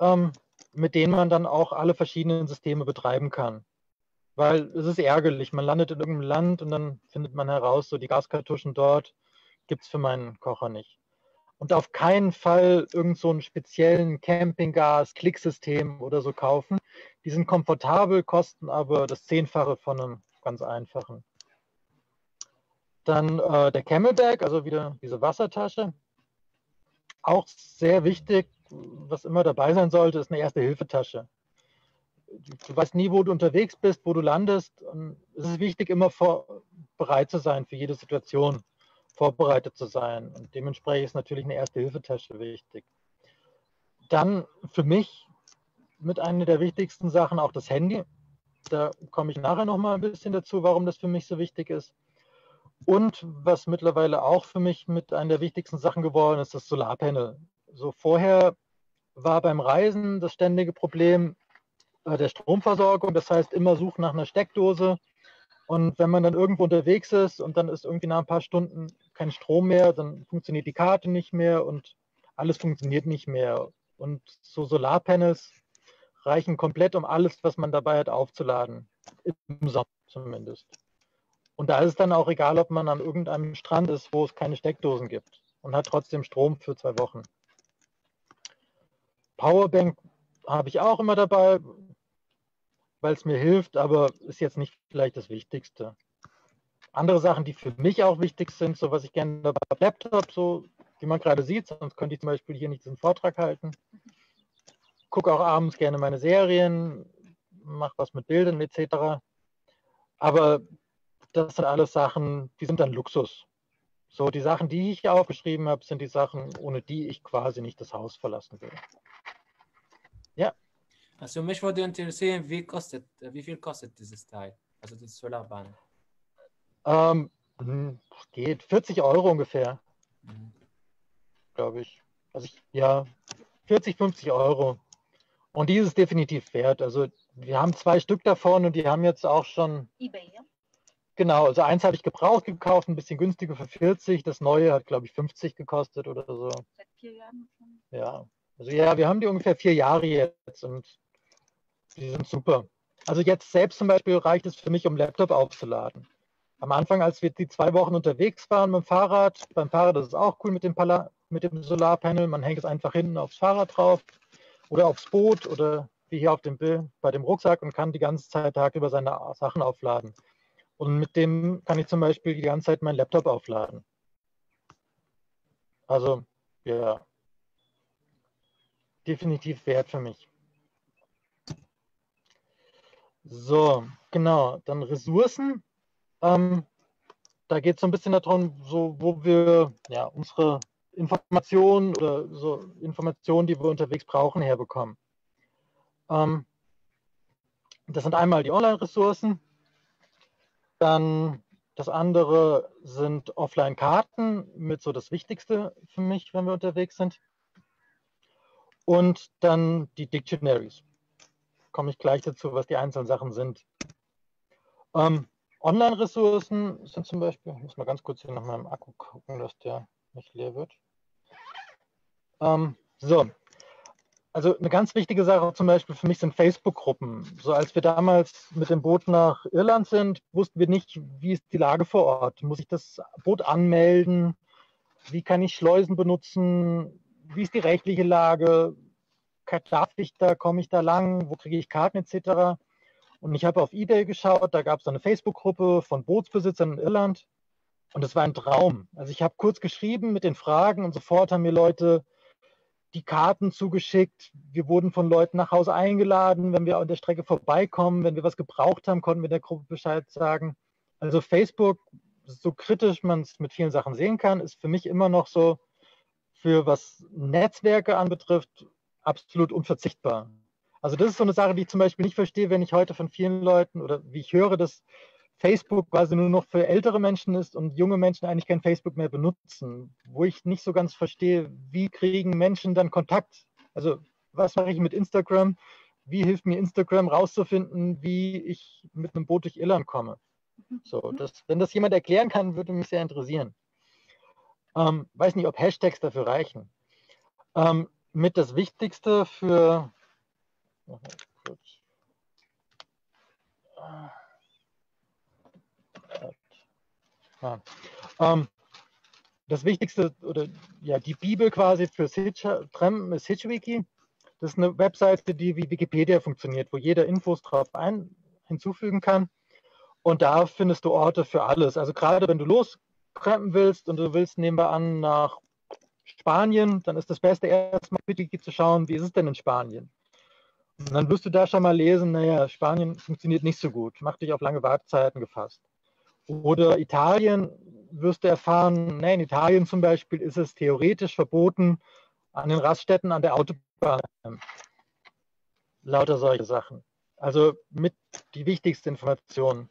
ähm, mit denen man dann auch alle verschiedenen Systeme betreiben kann. Weil es ist ärgerlich, man landet in irgendeinem Land und dann findet man heraus, so die Gaskartuschen dort gibt es für meinen Kocher nicht. Und auf keinen Fall irgend so speziellen Campinggas-Klicksystem oder so kaufen. Die sind komfortabel, kosten aber das Zehnfache von einem ganz einfachen. Dann äh, der Camelback, also wieder diese Wassertasche. Auch sehr wichtig, was immer dabei sein sollte, ist eine Erste-Hilfe-Tasche du weißt nie, wo du unterwegs bist, wo du landest. Es ist wichtig, immer vor, bereit zu sein für jede Situation, vorbereitet zu sein. Und dementsprechend ist natürlich eine Erste-Hilfe-Tasche wichtig. Dann für mich mit einer der wichtigsten Sachen auch das Handy. Da komme ich nachher noch mal ein bisschen dazu, warum das für mich so wichtig ist. Und was mittlerweile auch für mich mit einer der wichtigsten Sachen geworden ist, das Solarpanel. So vorher war beim Reisen das ständige Problem äh, der Stromversorgung. Das heißt, immer suchen nach einer Steckdose. Und wenn man dann irgendwo unterwegs ist und dann ist irgendwie nach ein paar Stunden kein Strom mehr, dann funktioniert die Karte nicht mehr und alles funktioniert nicht mehr. Und so Solarpanels reichen komplett, um alles, was man dabei hat, aufzuladen. Im Sommer zumindest. Und da ist es dann auch egal, ob man an irgendeinem Strand ist, wo es keine Steckdosen gibt und hat trotzdem Strom für zwei Wochen. Powerbank habe ich auch immer dabei, weil es mir hilft, aber ist jetzt nicht vielleicht das Wichtigste. Andere Sachen, die für mich auch wichtig sind, so was ich gerne dabei habe, Laptop, so wie man gerade sieht, sonst könnte ich zum Beispiel hier nicht diesen Vortrag halten. Gucke auch abends gerne meine Serien, mache was mit Bildern etc. Aber das sind alles Sachen, die sind dann Luxus. So, die Sachen, die ich aufgeschrieben habe, sind die Sachen, ohne die ich quasi nicht das Haus verlassen würde. Ja. Also mich würde interessieren, wie, kostet, wie viel kostet dieses Teil, also das Solarbahn? Ähm, hm, geht 40 Euro ungefähr, mhm. glaube ich. Also ich, ja, 40, 50 Euro. Und die ist es definitiv wert. Also wir haben zwei Stück davon und die haben jetzt auch schon. eBay, ja? Genau, also eins habe ich gebraucht gekauft, ein bisschen günstiger für 40. Das neue hat, glaube ich, 50 gekostet oder so. Seit vier Jahren schon. Ja, also ja, wir haben die ungefähr vier Jahre jetzt und die sind super. Also jetzt selbst zum Beispiel reicht es für mich, um Laptop aufzuladen. Am Anfang, als wir die zwei Wochen unterwegs waren mit Fahrrad, beim Fahrrad ist es auch cool mit dem, Pala mit dem Solarpanel. Man hängt es einfach hinten aufs Fahrrad drauf oder aufs Boot oder wie hier auf dem Bild bei dem Rucksack und kann die ganze Zeit Tag über seine Sachen aufladen. Und mit dem kann ich zum Beispiel die ganze Zeit meinen Laptop aufladen. Also, ja, definitiv wert für mich. So, genau. Dann Ressourcen. Ähm, da geht es so ein bisschen darum, so, wo wir ja, unsere Informationen oder so Informationen, die wir unterwegs brauchen, herbekommen. Ähm, das sind einmal die Online-Ressourcen, dann das andere sind Offline-Karten mit so das Wichtigste für mich, wenn wir unterwegs sind. Und dann die Dictionaries. Komme ich gleich dazu, was die einzelnen Sachen sind. Ähm, Online-Ressourcen sind zum Beispiel, ich muss mal ganz kurz hier nach meinem Akku gucken, dass der nicht leer wird. Ähm, so, also eine ganz wichtige Sache zum Beispiel für mich sind Facebook-Gruppen. So als wir damals mit dem Boot nach Irland sind, wussten wir nicht, wie ist die Lage vor Ort. Muss ich das Boot anmelden? Wie kann ich Schleusen benutzen? Wie ist die rechtliche Lage? Darf ich da, komme ich da lang? Wo kriege ich Karten etc.? Und ich habe auf Ebay geschaut, da gab es eine Facebook-Gruppe von Bootsbesitzern in Irland. Und es war ein Traum. Also ich habe kurz geschrieben mit den Fragen und sofort haben mir Leute die Karten zugeschickt. Wir wurden von Leuten nach Hause eingeladen. Wenn wir an der Strecke vorbeikommen, wenn wir was gebraucht haben, konnten wir der Gruppe Bescheid sagen. Also Facebook, so kritisch man es mit vielen Sachen sehen kann, ist für mich immer noch so, für was Netzwerke anbetrifft, absolut unverzichtbar. Also das ist so eine Sache, die ich zum Beispiel nicht verstehe, wenn ich heute von vielen Leuten oder wie ich höre, dass Facebook quasi nur noch für ältere Menschen ist und junge Menschen eigentlich kein Facebook mehr benutzen, wo ich nicht so ganz verstehe, wie kriegen Menschen dann Kontakt? Also was mache ich mit Instagram? Wie hilft mir Instagram rauszufinden, wie ich mit einem Boot durch Irland komme? So, das, wenn das jemand erklären kann, würde mich sehr interessieren. Ähm, weiß nicht, ob Hashtags dafür reichen. Ähm, mit das Wichtigste für Ah. Ähm, das Wichtigste oder ja, die Bibel quasi für Trem ist Hitchwiki. Das ist eine Webseite, die wie Wikipedia funktioniert, wo jeder Infos drauf ein, hinzufügen kann. Und da findest du Orte für alles. Also gerade wenn du loskrempen willst und du willst wir an nach Spanien, dann ist das Beste erstmal Wiki zu schauen, wie ist es denn in Spanien? Und dann wirst du da schon mal lesen, naja, Spanien funktioniert nicht so gut, macht dich auf lange Wartezeiten gefasst. Oder Italien wirst du erfahren, nee, in Italien zum Beispiel ist es theoretisch verboten, an den Raststätten an der Autobahn. Lauter solche Sachen. Also mit die wichtigste Information,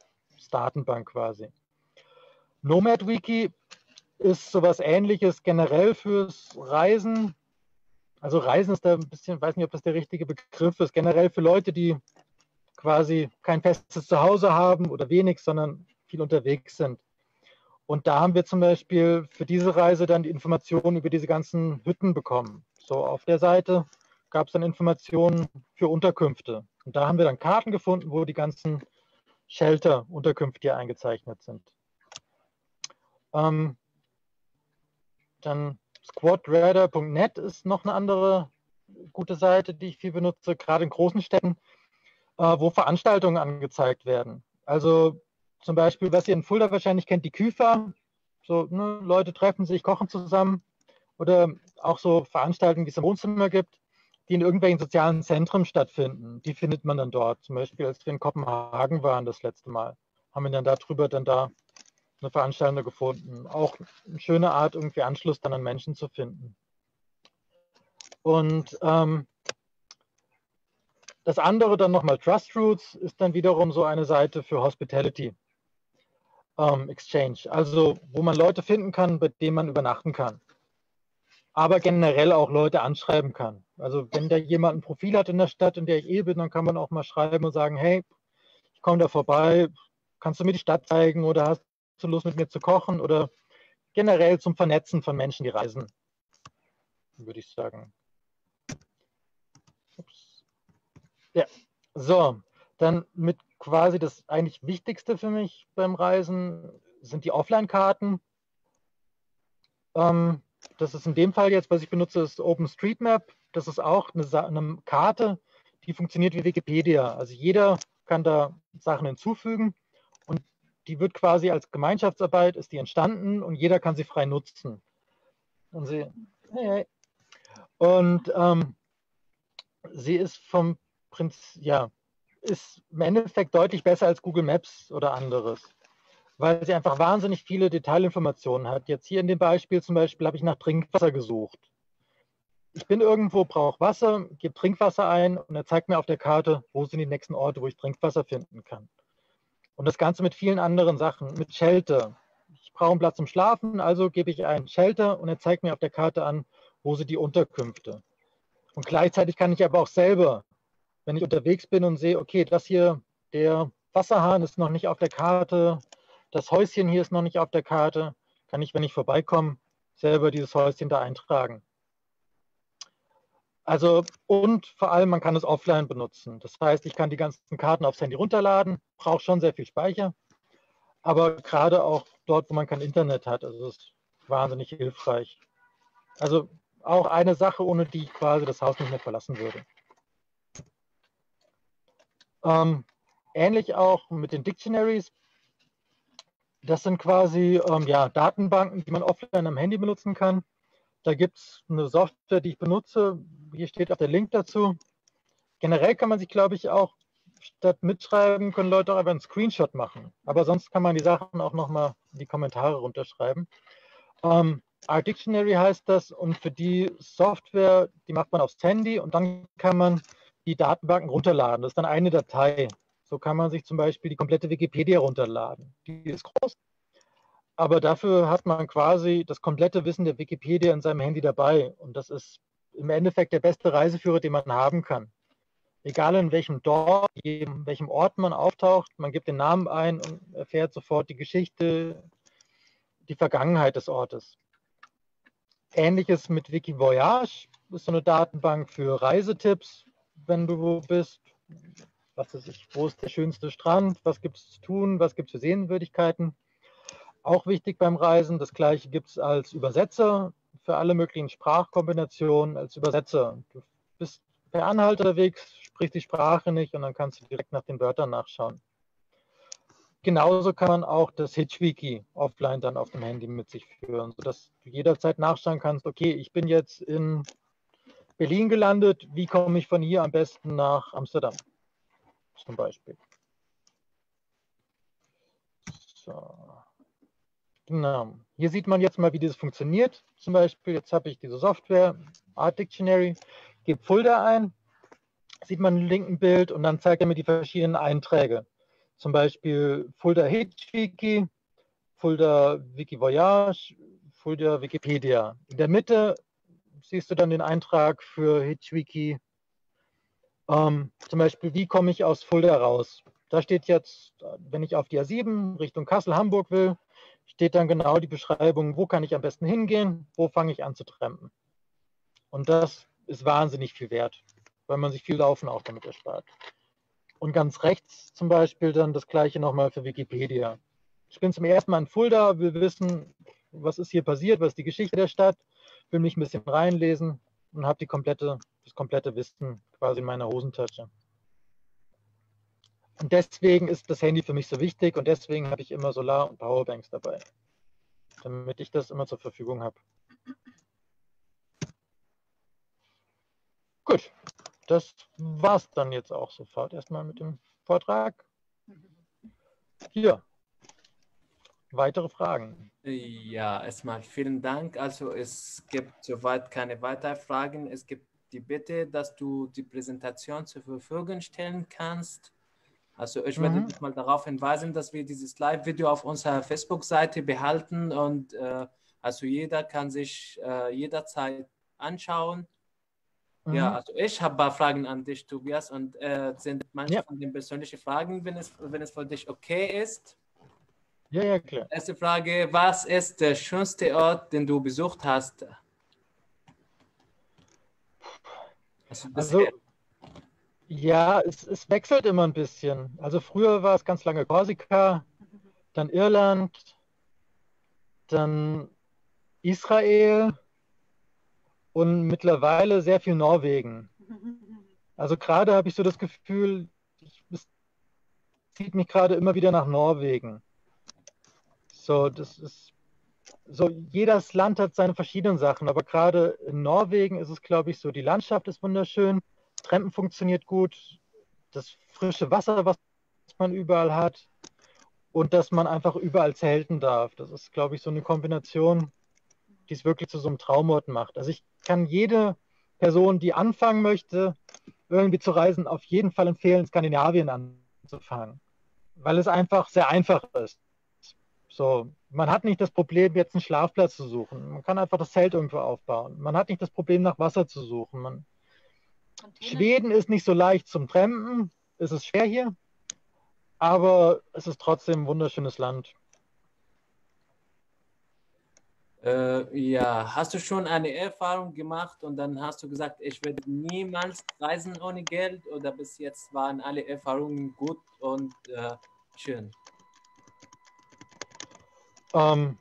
Datenbank quasi. NomadWiki ist sowas ähnliches generell fürs Reisen. Also Reisen ist da ein bisschen, weiß nicht, ob das der richtige Begriff ist. Generell für Leute, die quasi kein festes Zuhause haben oder wenig, sondern viel unterwegs sind. Und da haben wir zum Beispiel für diese Reise dann die Informationen über diese ganzen Hütten bekommen. So auf der Seite gab es dann Informationen für Unterkünfte. Und da haben wir dann Karten gefunden, wo die ganzen Shelter-Unterkünfte eingezeichnet sind. Ähm, dann squadradar.net ist noch eine andere gute Seite, die ich viel benutze, gerade in großen Städten, äh, wo Veranstaltungen angezeigt werden. Also zum Beispiel, was ihr in Fulda wahrscheinlich kennt, die Küfer. So, ne, Leute treffen sich, kochen zusammen. Oder auch so Veranstaltungen, die es im Wohnzimmer gibt, die in irgendwelchen sozialen Zentren stattfinden. Die findet man dann dort. Zum Beispiel, als wir in Kopenhagen waren das letzte Mal, haben wir dann darüber dann da eine Veranstaltung gefunden. Auch eine schöne Art, irgendwie Anschluss dann an Menschen zu finden. Und ähm, das andere dann nochmal Trust Routes ist dann wiederum so eine Seite für Hospitality ähm, Exchange. Also wo man Leute finden kann, bei denen man übernachten kann. Aber generell auch Leute anschreiben kann. Also wenn da jemand ein Profil hat in der Stadt, in der ich eh bin, dann kann man auch mal schreiben und sagen, hey, ich komme da vorbei, kannst du mir die Stadt zeigen oder hast du Lust mit mir zu kochen oder generell zum Vernetzen von Menschen, die reisen, würde ich sagen. Ups. Ja, so, dann mit quasi das eigentlich Wichtigste für mich beim Reisen sind die Offline-Karten. Ähm, das ist in dem Fall jetzt, was ich benutze, ist OpenStreetMap. Das ist auch eine, eine Karte, die funktioniert wie Wikipedia. Also jeder kann da Sachen hinzufügen die wird quasi als Gemeinschaftsarbeit ist die entstanden und jeder kann sie frei nutzen. Und sie, hey, hey. Und ähm, sie ist vom Prinzip, ja, ist im Endeffekt deutlich besser als Google Maps oder anderes, weil sie einfach wahnsinnig viele Detailinformationen hat. Jetzt hier in dem Beispiel zum Beispiel habe ich nach Trinkwasser gesucht. Ich bin irgendwo, brauche Wasser, gebe Trinkwasser ein und er zeigt mir auf der Karte, wo sind die nächsten Orte, wo ich Trinkwasser finden kann. Und das Ganze mit vielen anderen Sachen, mit Shelter. Ich brauche einen Platz zum Schlafen, also gebe ich ein Shelter und er zeigt mir auf der Karte an, wo sind die Unterkünfte. Und gleichzeitig kann ich aber auch selber, wenn ich unterwegs bin und sehe, okay, das hier, der Wasserhahn ist noch nicht auf der Karte, das Häuschen hier ist noch nicht auf der Karte, kann ich, wenn ich vorbeikomme, selber dieses Häuschen da eintragen. Also und vor allem, man kann es offline benutzen. Das heißt, ich kann die ganzen Karten aufs Handy runterladen, braucht schon sehr viel Speicher, aber gerade auch dort, wo man kein Internet hat, also es ist wahnsinnig hilfreich. Also auch eine Sache, ohne die ich quasi das Haus nicht mehr verlassen würde. Ähm, ähnlich auch mit den Dictionaries. Das sind quasi ähm, ja, Datenbanken, die man offline am Handy benutzen kann. Da gibt es eine Software, die ich benutze. Hier steht auch der Link dazu. Generell kann man sich, glaube ich, auch statt mitschreiben, können Leute auch einfach einen Screenshot machen. Aber sonst kann man die Sachen auch nochmal in die Kommentare runterschreiben. Ähm, Art Dictionary heißt das und für die Software, die macht man aufs Handy und dann kann man die Datenbanken runterladen. Das ist dann eine Datei. So kann man sich zum Beispiel die komplette Wikipedia runterladen. Die ist groß, aber dafür hat man quasi das komplette Wissen der Wikipedia in seinem Handy dabei. Und das ist im Endeffekt der beste Reiseführer, den man haben kann. Egal in welchem Dorf, in welchem Ort man auftaucht, man gibt den Namen ein und erfährt sofort die Geschichte, die Vergangenheit des Ortes. Ähnliches mit Wikivoyage, das ist so eine Datenbank für Reisetipps, wenn du wo bist. Was ist, wo ist der schönste Strand? Was gibt es zu tun? Was gibt es für Sehenswürdigkeiten? Auch wichtig beim Reisen. Das gleiche gibt es als Übersetzer für alle möglichen Sprachkombinationen als Übersetzer. Du bist per Anhalter unterwegs, sprichst die Sprache nicht und dann kannst du direkt nach den Wörtern nachschauen. Genauso kann man auch das Hitchwiki offline dann auf dem Handy mit sich führen, sodass du jederzeit nachschauen kannst, okay, ich bin jetzt in Berlin gelandet, wie komme ich von hier am besten nach Amsterdam zum Beispiel. So. Genau. Hier sieht man jetzt mal, wie das funktioniert. Zum Beispiel, jetzt habe ich diese Software, Art Dictionary, gebe Folder ein, sieht man im linken Bild und dann zeigt er mir die verschiedenen Einträge. Zum Beispiel Folder Hitchwiki, Folder Wikivoyage, Folder Wikipedia. In der Mitte siehst du dann den Eintrag für Hitchwiki. Ähm, zum Beispiel, wie komme ich aus Fulda raus? Da steht jetzt, wenn ich auf die A7 Richtung Kassel-Hamburg will, steht dann genau die Beschreibung, wo kann ich am besten hingehen, wo fange ich an zu trampen. Und das ist wahnsinnig viel wert, weil man sich viel Laufen auch damit erspart. Und ganz rechts zum Beispiel dann das gleiche nochmal für Wikipedia. Ich bin zum ersten Mal in Fulda, will wissen, was ist hier passiert, was ist die Geschichte der Stadt, will mich ein bisschen reinlesen und habe komplette, das komplette Wissen quasi in meiner Hosentasche. Und deswegen ist das Handy für mich so wichtig und deswegen habe ich immer Solar- und Powerbanks dabei, damit ich das immer zur Verfügung habe. Gut, das war es dann jetzt auch sofort erstmal mit dem Vortrag. Hier, weitere Fragen. Ja, erstmal vielen Dank. Also es gibt soweit keine weiteren Fragen. Es gibt die Bitte, dass du die Präsentation zur Verfügung stellen kannst. Also ich werde mhm. mal darauf hinweisen, dass wir dieses Live-Video auf unserer Facebook-Seite behalten und äh, also jeder kann sich äh, jederzeit anschauen. Mhm. Ja, also ich habe ein paar Fragen an dich, Tobias, und äh, sind manche ja. von den persönlichen Fragen, wenn es, wenn es für dich okay ist. Ja, ja, klar. Erste Frage, was ist der schönste Ort, den du besucht hast? Also, also ja, es, es wechselt immer ein bisschen. Also früher war es ganz lange Korsika, dann Irland, dann Israel und mittlerweile sehr viel Norwegen. Also gerade habe ich so das Gefühl, es zieht mich gerade immer wieder nach Norwegen. So, das ist so, jedes Land hat seine verschiedenen Sachen, aber gerade in Norwegen ist es, glaube ich, so, die Landschaft ist wunderschön. Trampen funktioniert gut, das frische Wasser, was man überall hat und dass man einfach überall zelten darf. Das ist, glaube ich, so eine Kombination, die es wirklich zu so einem Traumort macht. Also ich kann jede Person, die anfangen möchte, irgendwie zu reisen, auf jeden Fall empfehlen, Skandinavien anzufangen, weil es einfach sehr einfach ist. So, man hat nicht das Problem, jetzt einen Schlafplatz zu suchen. Man kann einfach das Zelt irgendwo aufbauen. Man hat nicht das Problem, nach Wasser zu suchen. Man, Schweden ist nicht so leicht zum Trampen. Es ist schwer hier, aber es ist trotzdem ein wunderschönes Land. Äh, ja, hast du schon eine Erfahrung gemacht und dann hast du gesagt, ich werde niemals reisen ohne Geld oder bis jetzt waren alle Erfahrungen gut und äh, schön? Ähm,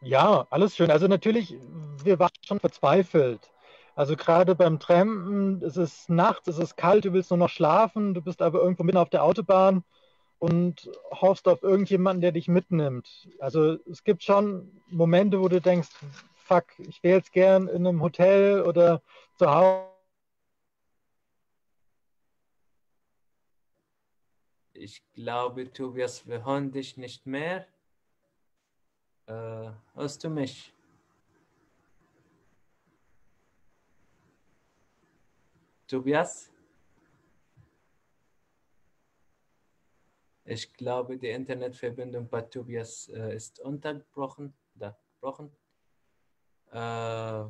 ja, alles schön. Also natürlich, wir waren schon verzweifelt. Also gerade beim Trampen, es ist nachts, es ist kalt, du willst nur noch schlafen, du bist aber irgendwo mitten auf der Autobahn und hoffst auf irgendjemanden, der dich mitnimmt. Also es gibt schon Momente, wo du denkst, fuck, ich wäre jetzt gern in einem Hotel oder zu Hause. Ich glaube, Tobias, wir hören dich nicht mehr. Äh, hörst du mich? Tobias? Ich glaube, die Internetverbindung bei Tobias äh, ist unterbrochen. Da, gebrochen. Äh,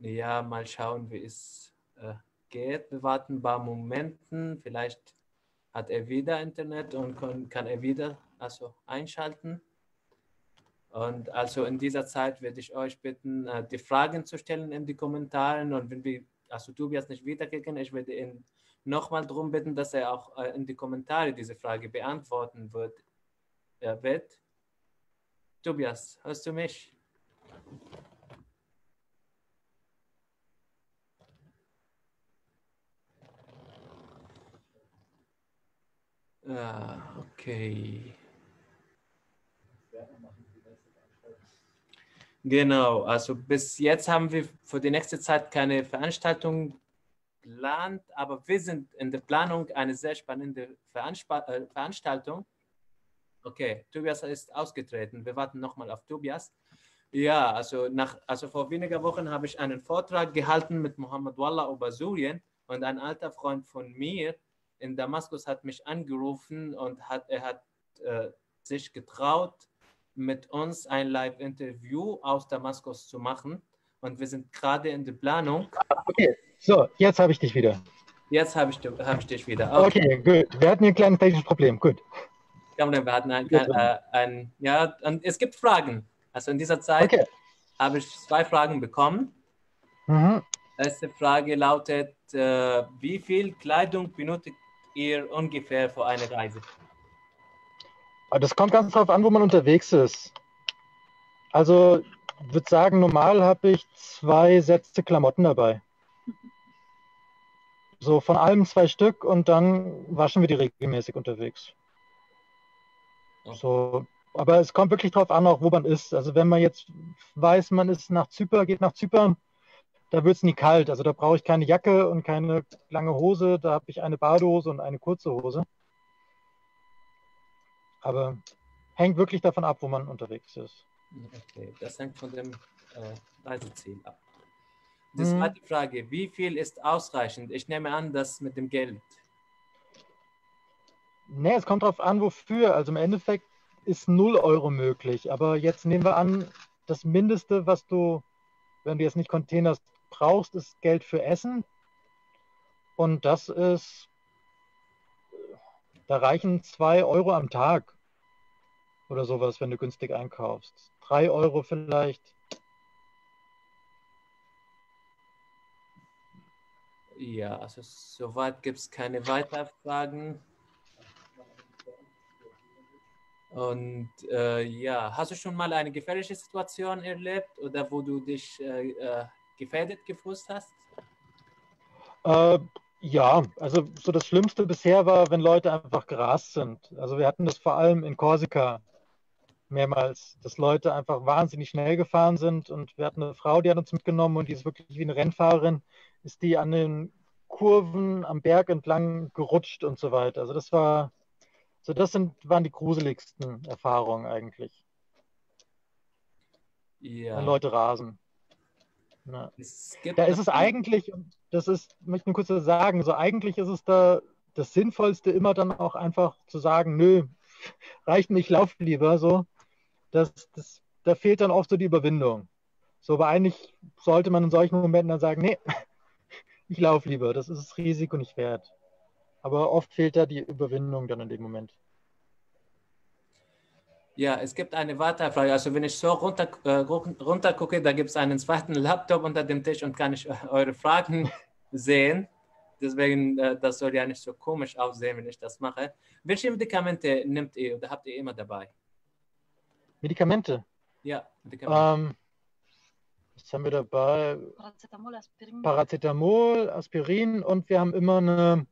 ja, mal schauen, wie es äh, geht. Wir warten ein paar Momenten. Vielleicht hat er wieder Internet und kann, kann er wieder also einschalten. Und also in dieser Zeit werde ich euch bitten, äh, die Fragen zu stellen in die Kommentare. Und wenn wir also Tobias nicht wiederkriegen. Ich werde ihn nochmal darum bitten, dass er auch äh, in die Kommentare diese Frage beantworten wird. Er wird. Tobias, hörst du mich? Ah, okay. Genau, also bis jetzt haben wir für die nächste Zeit keine Veranstaltung geplant, aber wir sind in der Planung eine sehr spannende äh, Veranstaltung. Okay, Tobias ist ausgetreten. Wir warten nochmal auf Tobias. Ja, also, nach, also vor weniger Wochen habe ich einen Vortrag gehalten mit Mohammed Wallah über Syrien und ein alter Freund von mir in Damaskus hat mich angerufen und hat, er hat äh, sich getraut, mit uns ein Live-Interview aus Damaskus zu machen. und wir sind gerade in der Planung. Okay, so, jetzt habe ich dich wieder. Jetzt habe ich, hab ich dich wieder. Okay, gut. Wir hatten hier ein kleines technisches Problem. Gut. Ja, wir hatten ein, ein, äh, ein, ja, und es gibt Fragen. Also in dieser Zeit okay. habe ich zwei Fragen bekommen. Mhm. Erste Frage lautet, äh, wie viel Kleidung benötigt ihr ungefähr für eine Reise? Ah, das kommt ganz darauf an, wo man unterwegs ist. Also ich würde sagen, normal habe ich zwei Sätze Klamotten dabei. So von allem zwei Stück und dann waschen wir die regelmäßig unterwegs. So, aber es kommt wirklich darauf an, auch wo man ist. Also wenn man jetzt weiß, man ist nach Zypern, geht nach Zypern, da wird es nie kalt. Also da brauche ich keine Jacke und keine lange Hose. Da habe ich eine Badehose und eine kurze Hose. Aber hängt wirklich davon ab, wo man unterwegs ist. Okay, das hängt von dem äh, Reiseziel ab. Die mhm. zweite Frage, wie viel ist ausreichend? Ich nehme an, das mit dem Geld. Nee, es kommt darauf an, wofür. Also im Endeffekt ist 0 Euro möglich. Aber jetzt nehmen wir an, das Mindeste, was du, wenn du jetzt nicht Containers brauchst, ist Geld für Essen. Und das ist, da reichen 2 Euro am Tag oder sowas, wenn du günstig einkaufst. 3 Euro vielleicht. Ja, also soweit gibt es keine weiteren Fragen. Und äh, ja, hast du schon mal eine gefährliche Situation erlebt oder wo du dich äh, äh gefährdet gefühlt hast? Ja, also so das Schlimmste bisher war, wenn Leute einfach gerast sind. Also wir hatten das vor allem in Korsika mehrmals, dass Leute einfach wahnsinnig schnell gefahren sind und wir hatten eine Frau, die hat uns mitgenommen und die ist wirklich wie eine Rennfahrerin, ist die an den Kurven am Berg entlang gerutscht und so weiter. Also das war so, das sind, waren die gruseligsten Erfahrungen eigentlich. Ja. Wenn Leute rasen. Da ist es eigentlich, das ist, möchte ich nur kurz sagen, so eigentlich ist es da das Sinnvollste immer dann auch einfach zu sagen, nö, reicht mir, ich laufe lieber so. Das, das, da fehlt dann oft so die Überwindung. So, aber eigentlich sollte man in solchen Momenten dann sagen, nee, ich laufe lieber, das ist das Risiko nicht wert. Aber oft fehlt da die Überwindung dann in dem Moment. Ja, es gibt eine Wartefrage. Also wenn ich so runter, äh, runter gucke, da gibt es einen zweiten Laptop unter dem Tisch und kann ich eure Fragen sehen. Deswegen, äh, das soll ja nicht so komisch aussehen, wenn ich das mache. Welche Medikamente nimmt ihr oder habt ihr immer dabei? Medikamente? Ja, Medikamente. Ähm, was haben wir dabei? Paracetamol, Aspirin. Paracetamol, Aspirin und wir haben immer eine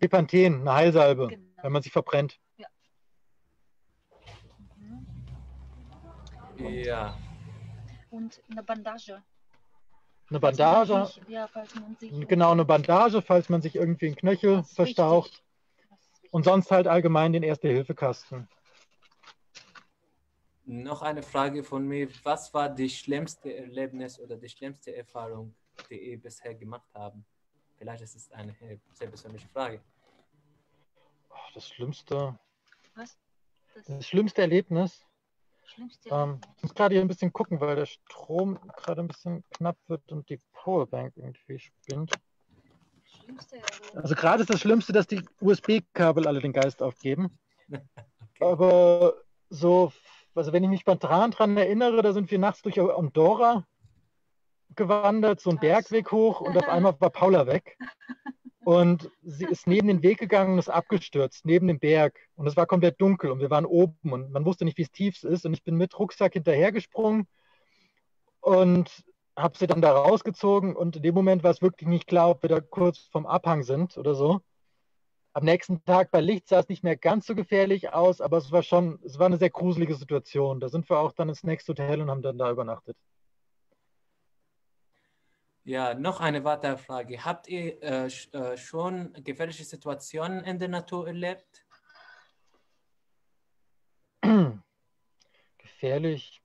Bepanthen, eine Heilsalbe, genau. wenn man sich verbrennt. Ja. Mhm. ja. Und eine Bandage. Eine Bandage. Sich, ja, genau, eine Bandage, falls man sich irgendwie einen Knöchel verstaucht. Und sonst halt allgemein den Erste-Hilfe-Kasten. Noch eine Frage von mir. Was war die schlimmste Erlebnis oder die schlimmste Erfahrung, die ihr bisher gemacht haben? Vielleicht ist es eine sehr persönliche Frage. Das schlimmste. Was? Das, das schlimmste Erlebnis? Schlimmste ähm, ich muss gerade hier ein bisschen gucken, weil der Strom gerade ein bisschen knapp wird und die Powerbank irgendwie spinnt. Also gerade ist das Schlimmste, dass die USB-Kabel alle den Geist aufgeben. okay. Aber so also wenn ich mich spontan daran erinnere, da sind wir nachts durch Andorra gewandert, so einen Bergweg hoch und auf einmal war Paula weg. Und sie ist neben den Weg gegangen und ist abgestürzt, neben dem Berg. Und es war komplett dunkel und wir waren oben und man wusste nicht, wie es tief ist. Und ich bin mit Rucksack hinterhergesprungen und habe sie dann da rausgezogen. Und in dem Moment war es wirklich nicht klar, ob wir da kurz vom Abhang sind oder so. Am nächsten Tag bei Licht sah es nicht mehr ganz so gefährlich aus, aber es war schon, es war eine sehr gruselige Situation. Da sind wir auch dann ins nächste Hotel und haben dann da übernachtet. Ja, noch eine weitere Frage. Habt ihr äh, äh, schon gefährliche Situationen in der Natur erlebt? Gefährlich.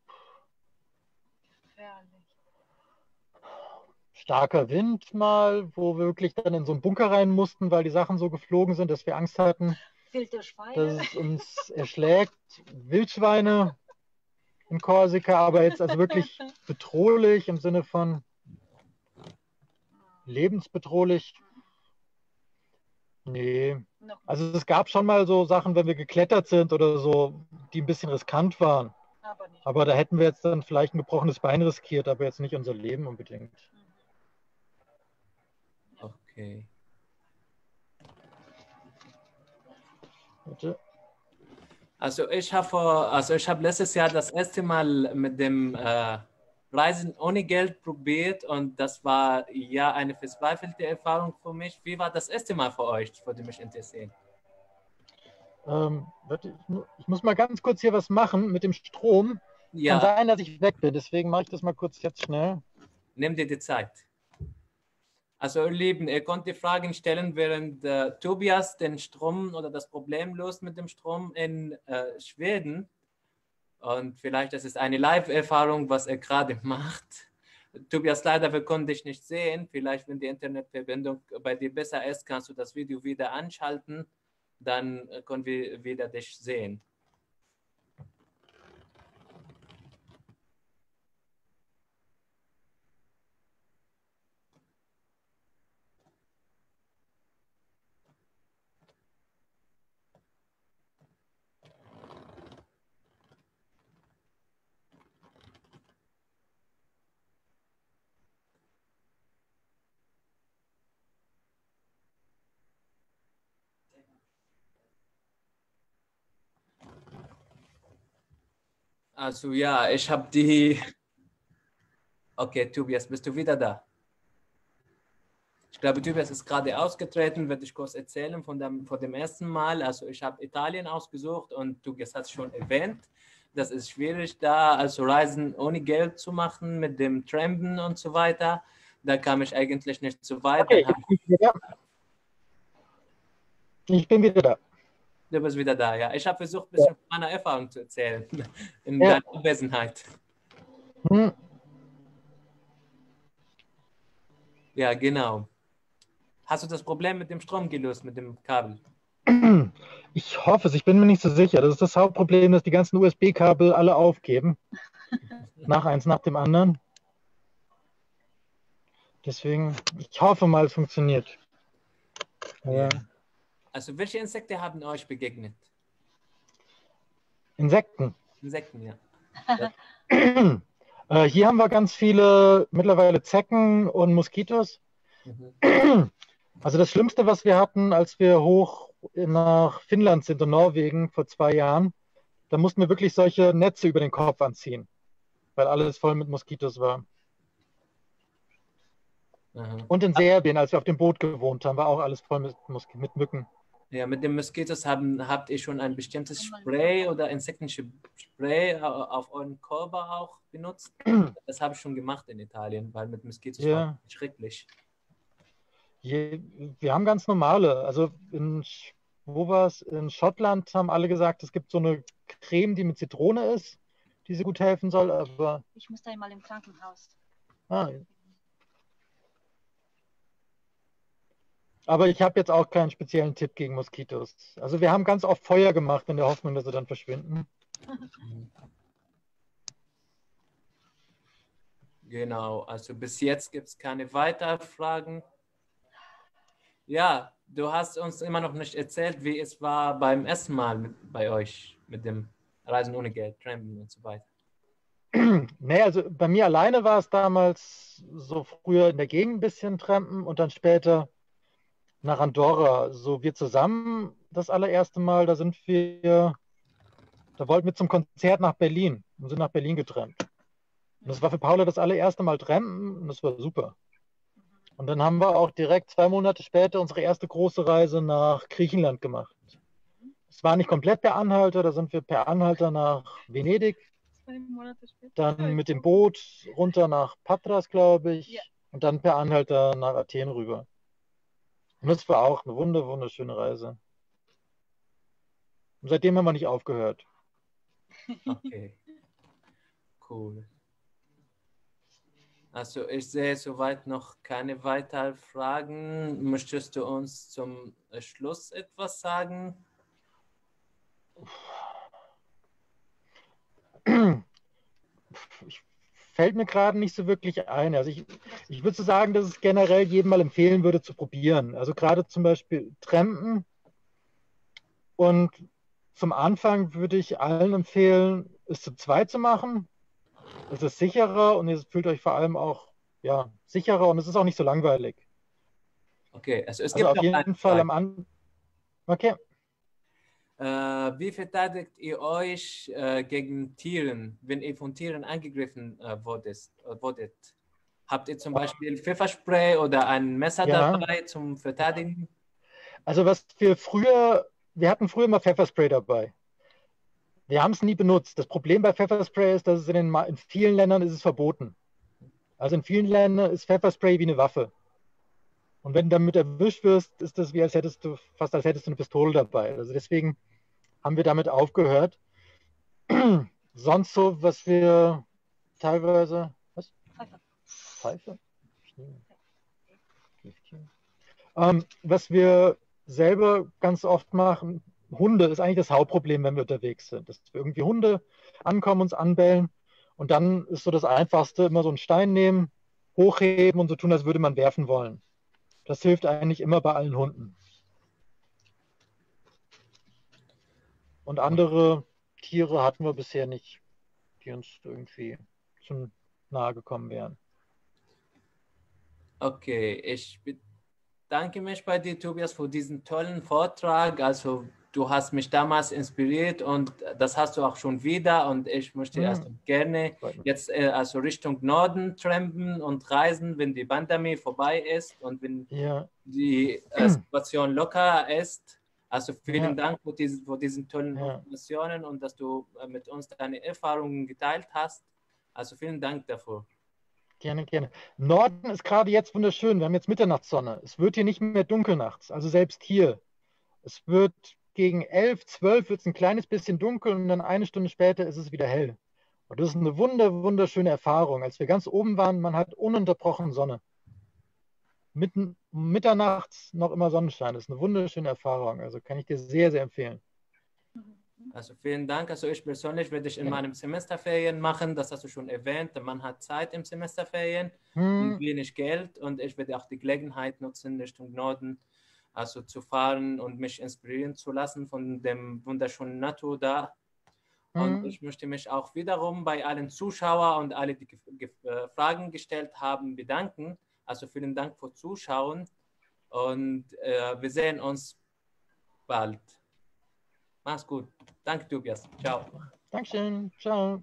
starker Wind mal, wo wir wirklich dann in so einen Bunker rein mussten, weil die Sachen so geflogen sind, dass wir Angst hatten, dass es uns erschlägt. Wildschweine. in Korsika, aber jetzt also wirklich bedrohlich im Sinne von lebensbedrohlich. Nee. Also es gab schon mal so Sachen, wenn wir geklettert sind oder so, die ein bisschen riskant waren. aber. Aber da hätten wir jetzt dann vielleicht ein gebrochenes Bein riskiert, aber jetzt nicht unser Leben unbedingt. Okay. Warte. Also ich habe vor, also ich habe letztes Jahr das erste Mal mit dem äh, Reisen ohne Geld probiert und das war ja eine verzweifelte Erfahrung für mich. Wie war das erste Mal für euch? Würde mich interessieren. Ähm, ich mu- ich muss mal ganz kurz hier was machen mit dem Strom. Kann Ja, sein, dass ich weg bin, deswegen mache ich das mal kurz jetzt schnell. nimm dir die Zeit. Also ihr Lieben, ihr könnt die Fragen stellen, während äh, Tobias den Strom oder das Problem löst mit dem Strom in äh, Schweden. Und vielleicht das ist eine Live-Erfahrung, was er gerade macht. Tobias, leider, wir können dich nicht sehen. Vielleicht, wenn die Internetverbindung bei dir besser ist, kannst du das Video wieder anschalten. Dann können wir wieder dich sehen. Also ja, ich habe die. Okay, Tobias, bist du wieder da? Ich glaube, Tobias ist gerade ausgetreten, werde ich kurz erzählen von dem, von dem ersten Mal. Also ich habe Italien ausgesucht und Tobias hat es schon erwähnt. Das ist schwierig da, also Reisen ohne Geld zu machen mit dem Trampen und so weiter. Da kam ich eigentlich nicht so weit. Okay. Ich bin wieder da. Du bist wieder da, ja. Ich habe versucht, ein bisschen von meiner Erfahrung zu erzählen in Ja. deiner Abwesenheit. Hm, Ja, genau. Hast du das Problem mit dem Strom gelöst, mit dem Kabel? Ich hoffe es, ich bin mir nicht so sicher. Das ist das Hauptproblem, dass die ganzen USB-Kabel alle aufgeben. nach eins nach dem anderen. Deswegen, ich hoffe mal, es funktioniert. Ja. Also, welche Insekten haben euch begegnet? Insekten. Insekten, ja. Äh, hier haben wir ganz viele mittlerweile Zecken und Moskitos. Mhm. Also das Schlimmste, was wir hatten, als wir hoch nach Finnland sind und Norwegen vor zwei Jahren, da mussten wir wirklich solche Netze über den Kopf anziehen, weil alles voll mit Moskitos war. Und in Serbien, als wir auf dem Boot gewohnt haben, war auch alles voll mit, mit Mücken. Ja, mit den Moskitos haben, habt ihr schon ein bestimmtes Spray oder Insektenspray au- auf euren Körper auch benutzt? Das habe ich schon gemacht in Italien, weil mit Moskitos Ja. war schrecklich. Je, wir haben ganz normale, also in, wo war's? In Schottland haben alle gesagt, es gibt so eine Creme, die mit Zitrone ist, die sie gut helfen soll, aber Ich musste einmal im Krankenhaus. Ah. Aber ich habe jetzt auch keinen speziellen Tipp gegen Moskitos. Also wir haben ganz oft Feuer gemacht in der Hoffnung, dass sie dann verschwinden. Genau, also bis jetzt gibt es keine weiteren Fragen. Ja, du hast uns immer noch nicht erzählt, wie es war beim ersten Mal mit, bei euch mit dem Reisen ohne Geld, Trampen und so weiter. Nee, also bei mir alleine war es damals so früher in der Gegend ein bisschen trampen und dann später nach Andorra. So wir zusammen das allererste Mal, da sind wir, da wollten wir zum Konzert nach Berlin und sind nach Berlin getrampt. Und das war für Paula das allererste Mal trampen und das war super. Und dann haben wir auch direkt zwei Monate später unsere erste große Reise nach Griechenland gemacht. Es war nicht komplett per Anhalter, da sind wir per Anhalter nach Venedig Zwei Monate später. dann mit dem Boot runter nach Patras, glaube ich, Ja. und dann per Anhalter nach Athen rüber. Und das war auch eine wunder, wunderschöne Reise. Und seitdem haben wir nicht aufgehört. Okay, cool. Also ich sehe soweit noch keine weiteren Fragen. Möchtest du uns zum Schluss etwas sagen? ich, fällt mir gerade nicht so wirklich ein. Also ich, ich würde so sagen, dass es generell jedem mal empfehlen würde zu probieren. Also gerade zum Beispiel Trampen. Und zum Anfang würde ich allen empfehlen, es zu zweit zu machen. Es ist sicherer und ihr fühlt euch vor allem auch ja, sicherer und es ist auch nicht so langweilig. Okay, also es Also gibt auf noch jeden Fall am Anfang. Okay. Äh, wie verteidigt ihr euch äh, gegen Tieren, wenn ihr von Tieren angegriffen äh, wurdet, wurdet? Habt ihr zum Beispiel Pfefferspray oder ein Messer Ja. dabei zum Verteidigen? Also was wir früher, wir hatten früher mal Pfefferspray dabei. Wir haben es nie benutzt. Das Problem bei Pfefferspray ist, dass es in, den, in vielen Ländern ist es verboten. Also in vielen Ländern ist Pfefferspray wie eine Waffe. Und wenn du damit erwischt wirst, ist das wie als hättest du fast als hättest du eine Pistole dabei. Also deswegen haben wir damit aufgehört. Sonst so, was wir teilweise, was? Pfeife. Pfeife? Ähm, was wir selber ganz oft machen, Hunde ist eigentlich das Hauptproblem, wenn wir unterwegs sind. Dass wir irgendwie Hunde ankommen, uns anbellen und dann ist so das Einfachste, immer so einen Stein nehmen, hochheben und so tun, als würde man werfen wollen. Das hilft eigentlich immer bei allen Hunden. Und andere Tiere hatten wir bisher nicht, die uns irgendwie zu nahe gekommen wären. Okay, ich bedanke mich bei dir, Tobias, für diesen tollen Vortrag. Also du hast mich damals inspiriert und das hast du auch schon wieder und ich möchte Mhm. also gerne jetzt äh, also Richtung Norden trampen und reisen, wenn die Pandemie vorbei ist und wenn Ja, die äh, Situation locker ist. Also vielen Ja. Dank für, diese, für diesen tollen Ja. Informationen und dass du äh, mit uns deine Erfahrungen geteilt hast. Also vielen Dank dafür. gerne, gerne. Norden ist gerade jetzt wunderschön. Wir haben jetzt Mitternachtssonne. Es wird hier nicht mehr dunkel nachts. Also selbst hier. Es wird gegen 11, 12 wird es ein kleines bisschen dunkel und dann eine Stunde später ist es wieder hell. Und das ist eine wunder, wunderschöne Erfahrung. Als wir ganz oben waren, man hat ununterbrochen Sonne. Mitten, mitternachts noch immer Sonnenschein. Das ist eine wunderschöne Erfahrung. Also kann ich dir sehr, sehr empfehlen. Also vielen Dank. Also ich persönlich werde ich in Ja. meinem Semesterferien machen. Das hast du schon erwähnt. Man hat Zeit im Semesterferien und Hm, wenig Geld und ich werde auch die Gelegenheit nutzen, Richtung Norden also zu fahren und mich inspirieren zu lassen von dem wunderschönen Natur da. Und hm. ich möchte mich auch wiederum bei allen Zuschauern und alle, die äh, Fragen gestellt haben, bedanken. Also vielen Dank fürs Zuschauen und äh, wir sehen uns bald. Mach's gut. Danke, Tobias. Ciao. Dankeschön. Ciao.